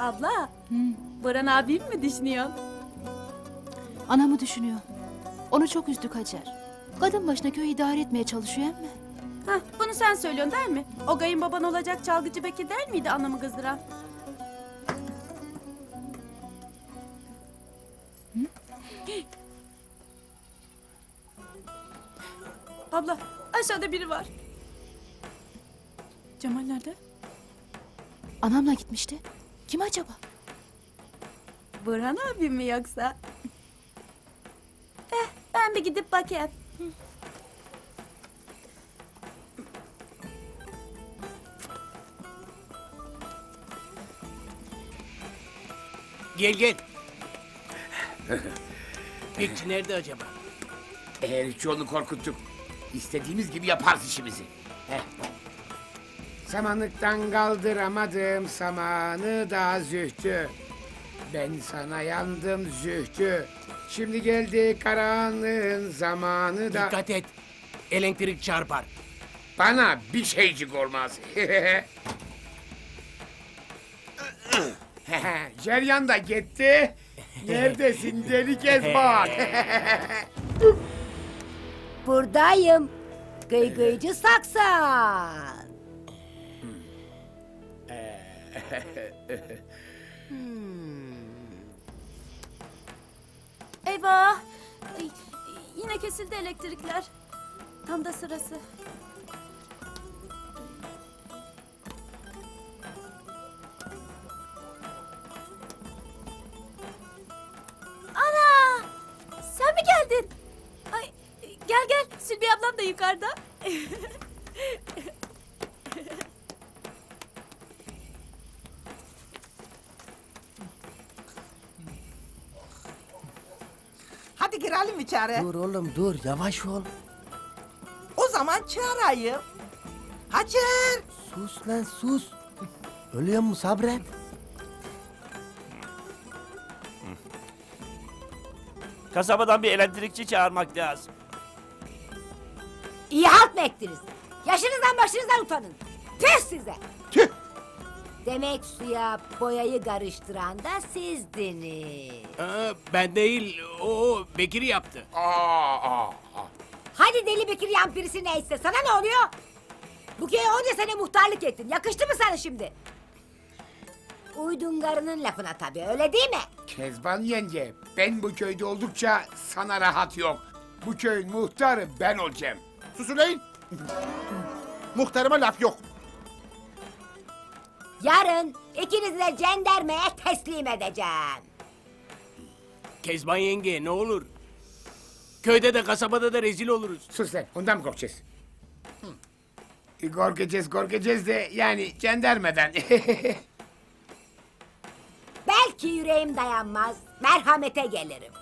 Abla, Boran abim mi düşünüyorsun? Anamı düşünüyor. Onu çok üzdük Hacer. Kadın başına köyü idare etmeye çalışıyor ama. Hah, bunu sen söylüyorsun değil mi? O gayın baban olacak çalgıcı Bekir değil miydi anamı kızdıran? Abla, aşağıda biri var. Cemal nerede? Anamla gitmişti. Kim acaba? Burhan abim mi yoksa? Eh ben bir gidip bakayım. Gel gel. Bekçi nerede acaba? Eğer hiç onu korkuttuk. istediğimiz gibi yaparız işimizi. Heh. Samanlıktan kaldıramadım samanı da zühtü. Ben sana yandım zühtü. Şimdi geldi karanlığın zamanı da... Dikkat et. Elektrik çarpar. Bana bir şeycik olmaz. Ceryan da gitti. Neredesin deli Kezban? Buradayım. Gıygıycı saksan. Eyvah! Ay, yine kesildi elektrikler. Tam da sırası. Ana! Sen mi geldin? Ay, gel gel. Sülbi ablam da yukarıda. Hadi girelim içeri. Dur oğlum dur yavaş ol. O zaman çağırayım. Hacer. Sus lan sus. Ölüyor mu sabret? Kasabadan bir elektrikçi çağırmak lazım. İyi halt mı ettiniz? Yaşınızdan başınızdan utanın. Tüh size. Demek suya boyayı karıştıran da sizdiniz. Aa, ben değil. O Bekir yaptı. Hadi deli Bekir yan birisi neyse sana ne oluyor? Bu köye onca sene muhtarlık ettin. Yakıştı mı sana şimdi? Uydun karının lafına tabii öyle değil mi? Kezban yenge, ben bu köyde oldukça sana rahat yok. Bu köyün muhtarı ben olacağım. Sus ulan! Muhtarıma laf yok. Yarın ikinizi de cendermeye teslim edeceğim. Kezban yenge ne olur. Köyde de kasabada da rezil oluruz. Sus lan, ondan mı korkacağız? Hı. Korkacağız, korkacağız de yani cendermeden. Belki yüreğim dayanmaz, merhamete gelirim.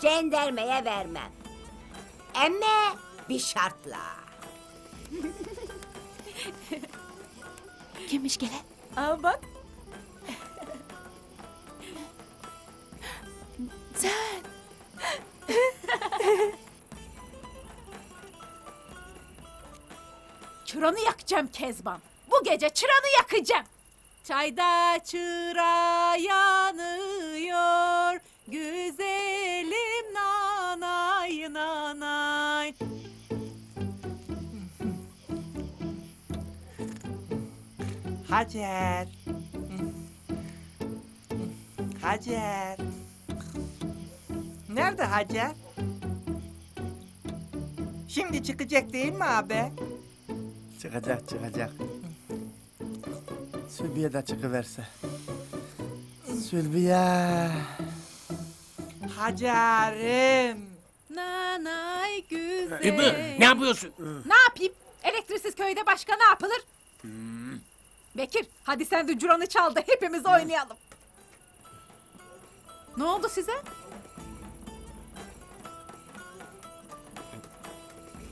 Cendermeye vermem. Emme bir şartla. Kimmiş gelen? Aa bak. Sen. Çıranı yakacağım Kezban. Bu gece çıranı yakacağım. Çayda çıra yanıyor. Güzelim nanay nanay. Hacer. Hacer. Nerede Hacer? Şimdi çıkacak değil mi abi? Çıkacak çıkacak. Sülbiye de çıkıverse. Sülbiye. Hacer'im. Nanay güzel. İbi ne yapıyorsun? Ne yapayım? Elektriksiz köyde başka ne yapılır? Bekir hadi sen de curanı çal da hepimiz oynayalım. Ne oldu size?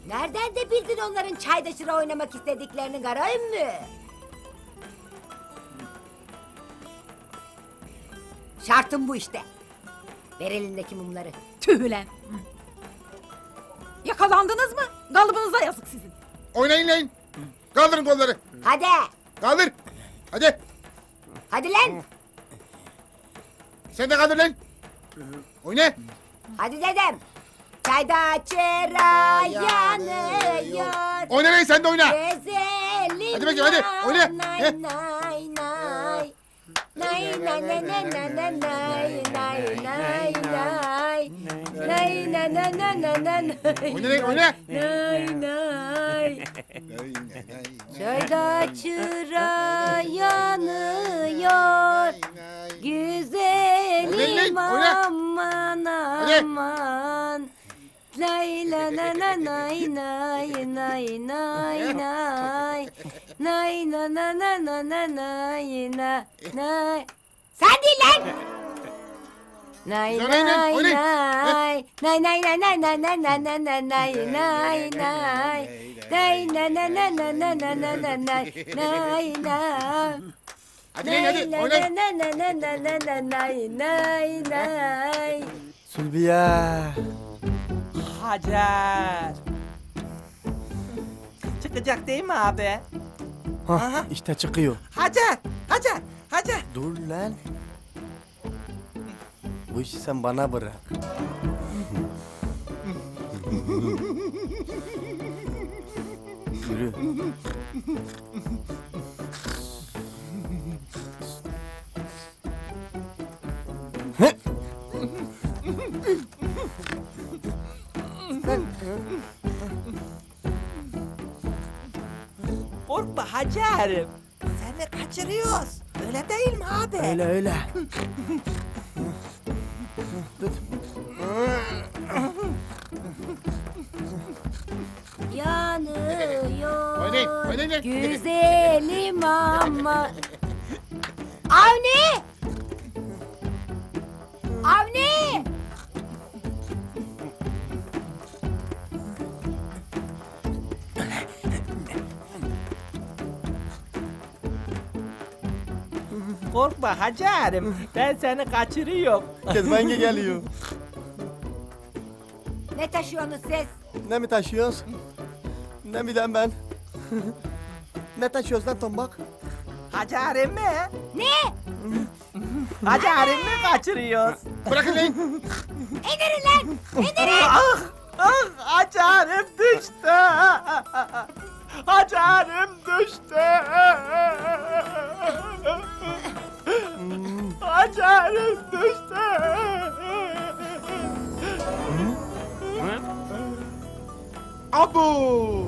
Nereden de bildin onların çayda çıra oynamak istediklerini kara ümmü? Şartım bu işte. Ver elindeki mumları. Tüh ulan. Yakalandınız mı? Galibinize yazık sizin. Oynayın lan. Kaldırın kolları. Hadi. Kaldır. Hadi. Hadi lan. Sen de kaldır lan. Oyna. Hadi dedem. Çayda çıra yanıyor. Oyna lan sen de oyna. Güzelim Hadi bakayım hadi. Oyna. Heh. Nay nay nay. Nay nay nay nay nay nay nay nay na na na na na nay. Oyna lan, oyna. Nay nay. Çayda çıra yanıyor. Güzelim Oyna, aman aman. Lay la la la nay nay nay nay nay. Nay na na na na na nay na nay. Sen değil lan. Nay Oynayın nay oynayın. nay. Nay nay nay nay nay nay nay nay nay nay nay nay. Nay na na na na na na na na nay nay nay. Hadi lan hadi oynayın. Na na na na na na nay nay nay. Sülbiya. Hacer. Çıkacak değil mi abi? Hah, işte çıkıyor. Hacer, Hacer, Hacer. Dur lan. Bu işi sen bana bırak. Yürü. Korkma Hacer'im. Seni kaçırıyoruz. Öyle değil mi abi? Öyle öyle. Yanıyor. Oynayın, oynayın. Güzelim ama. Avni! Avni! Korkma Hacer'im. Ben seni kaçırıyorum. Kezbange geliyor. Ne taşıyorsunuz siz? Ne mi taşıyoruz? Ne bileyim ben. ne taşıyoruz lan tombak? Hacer'im mi? Ne? Hacer'im mi kaçırıyoruz? Bırakın lan. İndirin lan. İndirin. ah, ah Hacer'im düştü. Hacer'im düştü. Açarız düştü. Abu.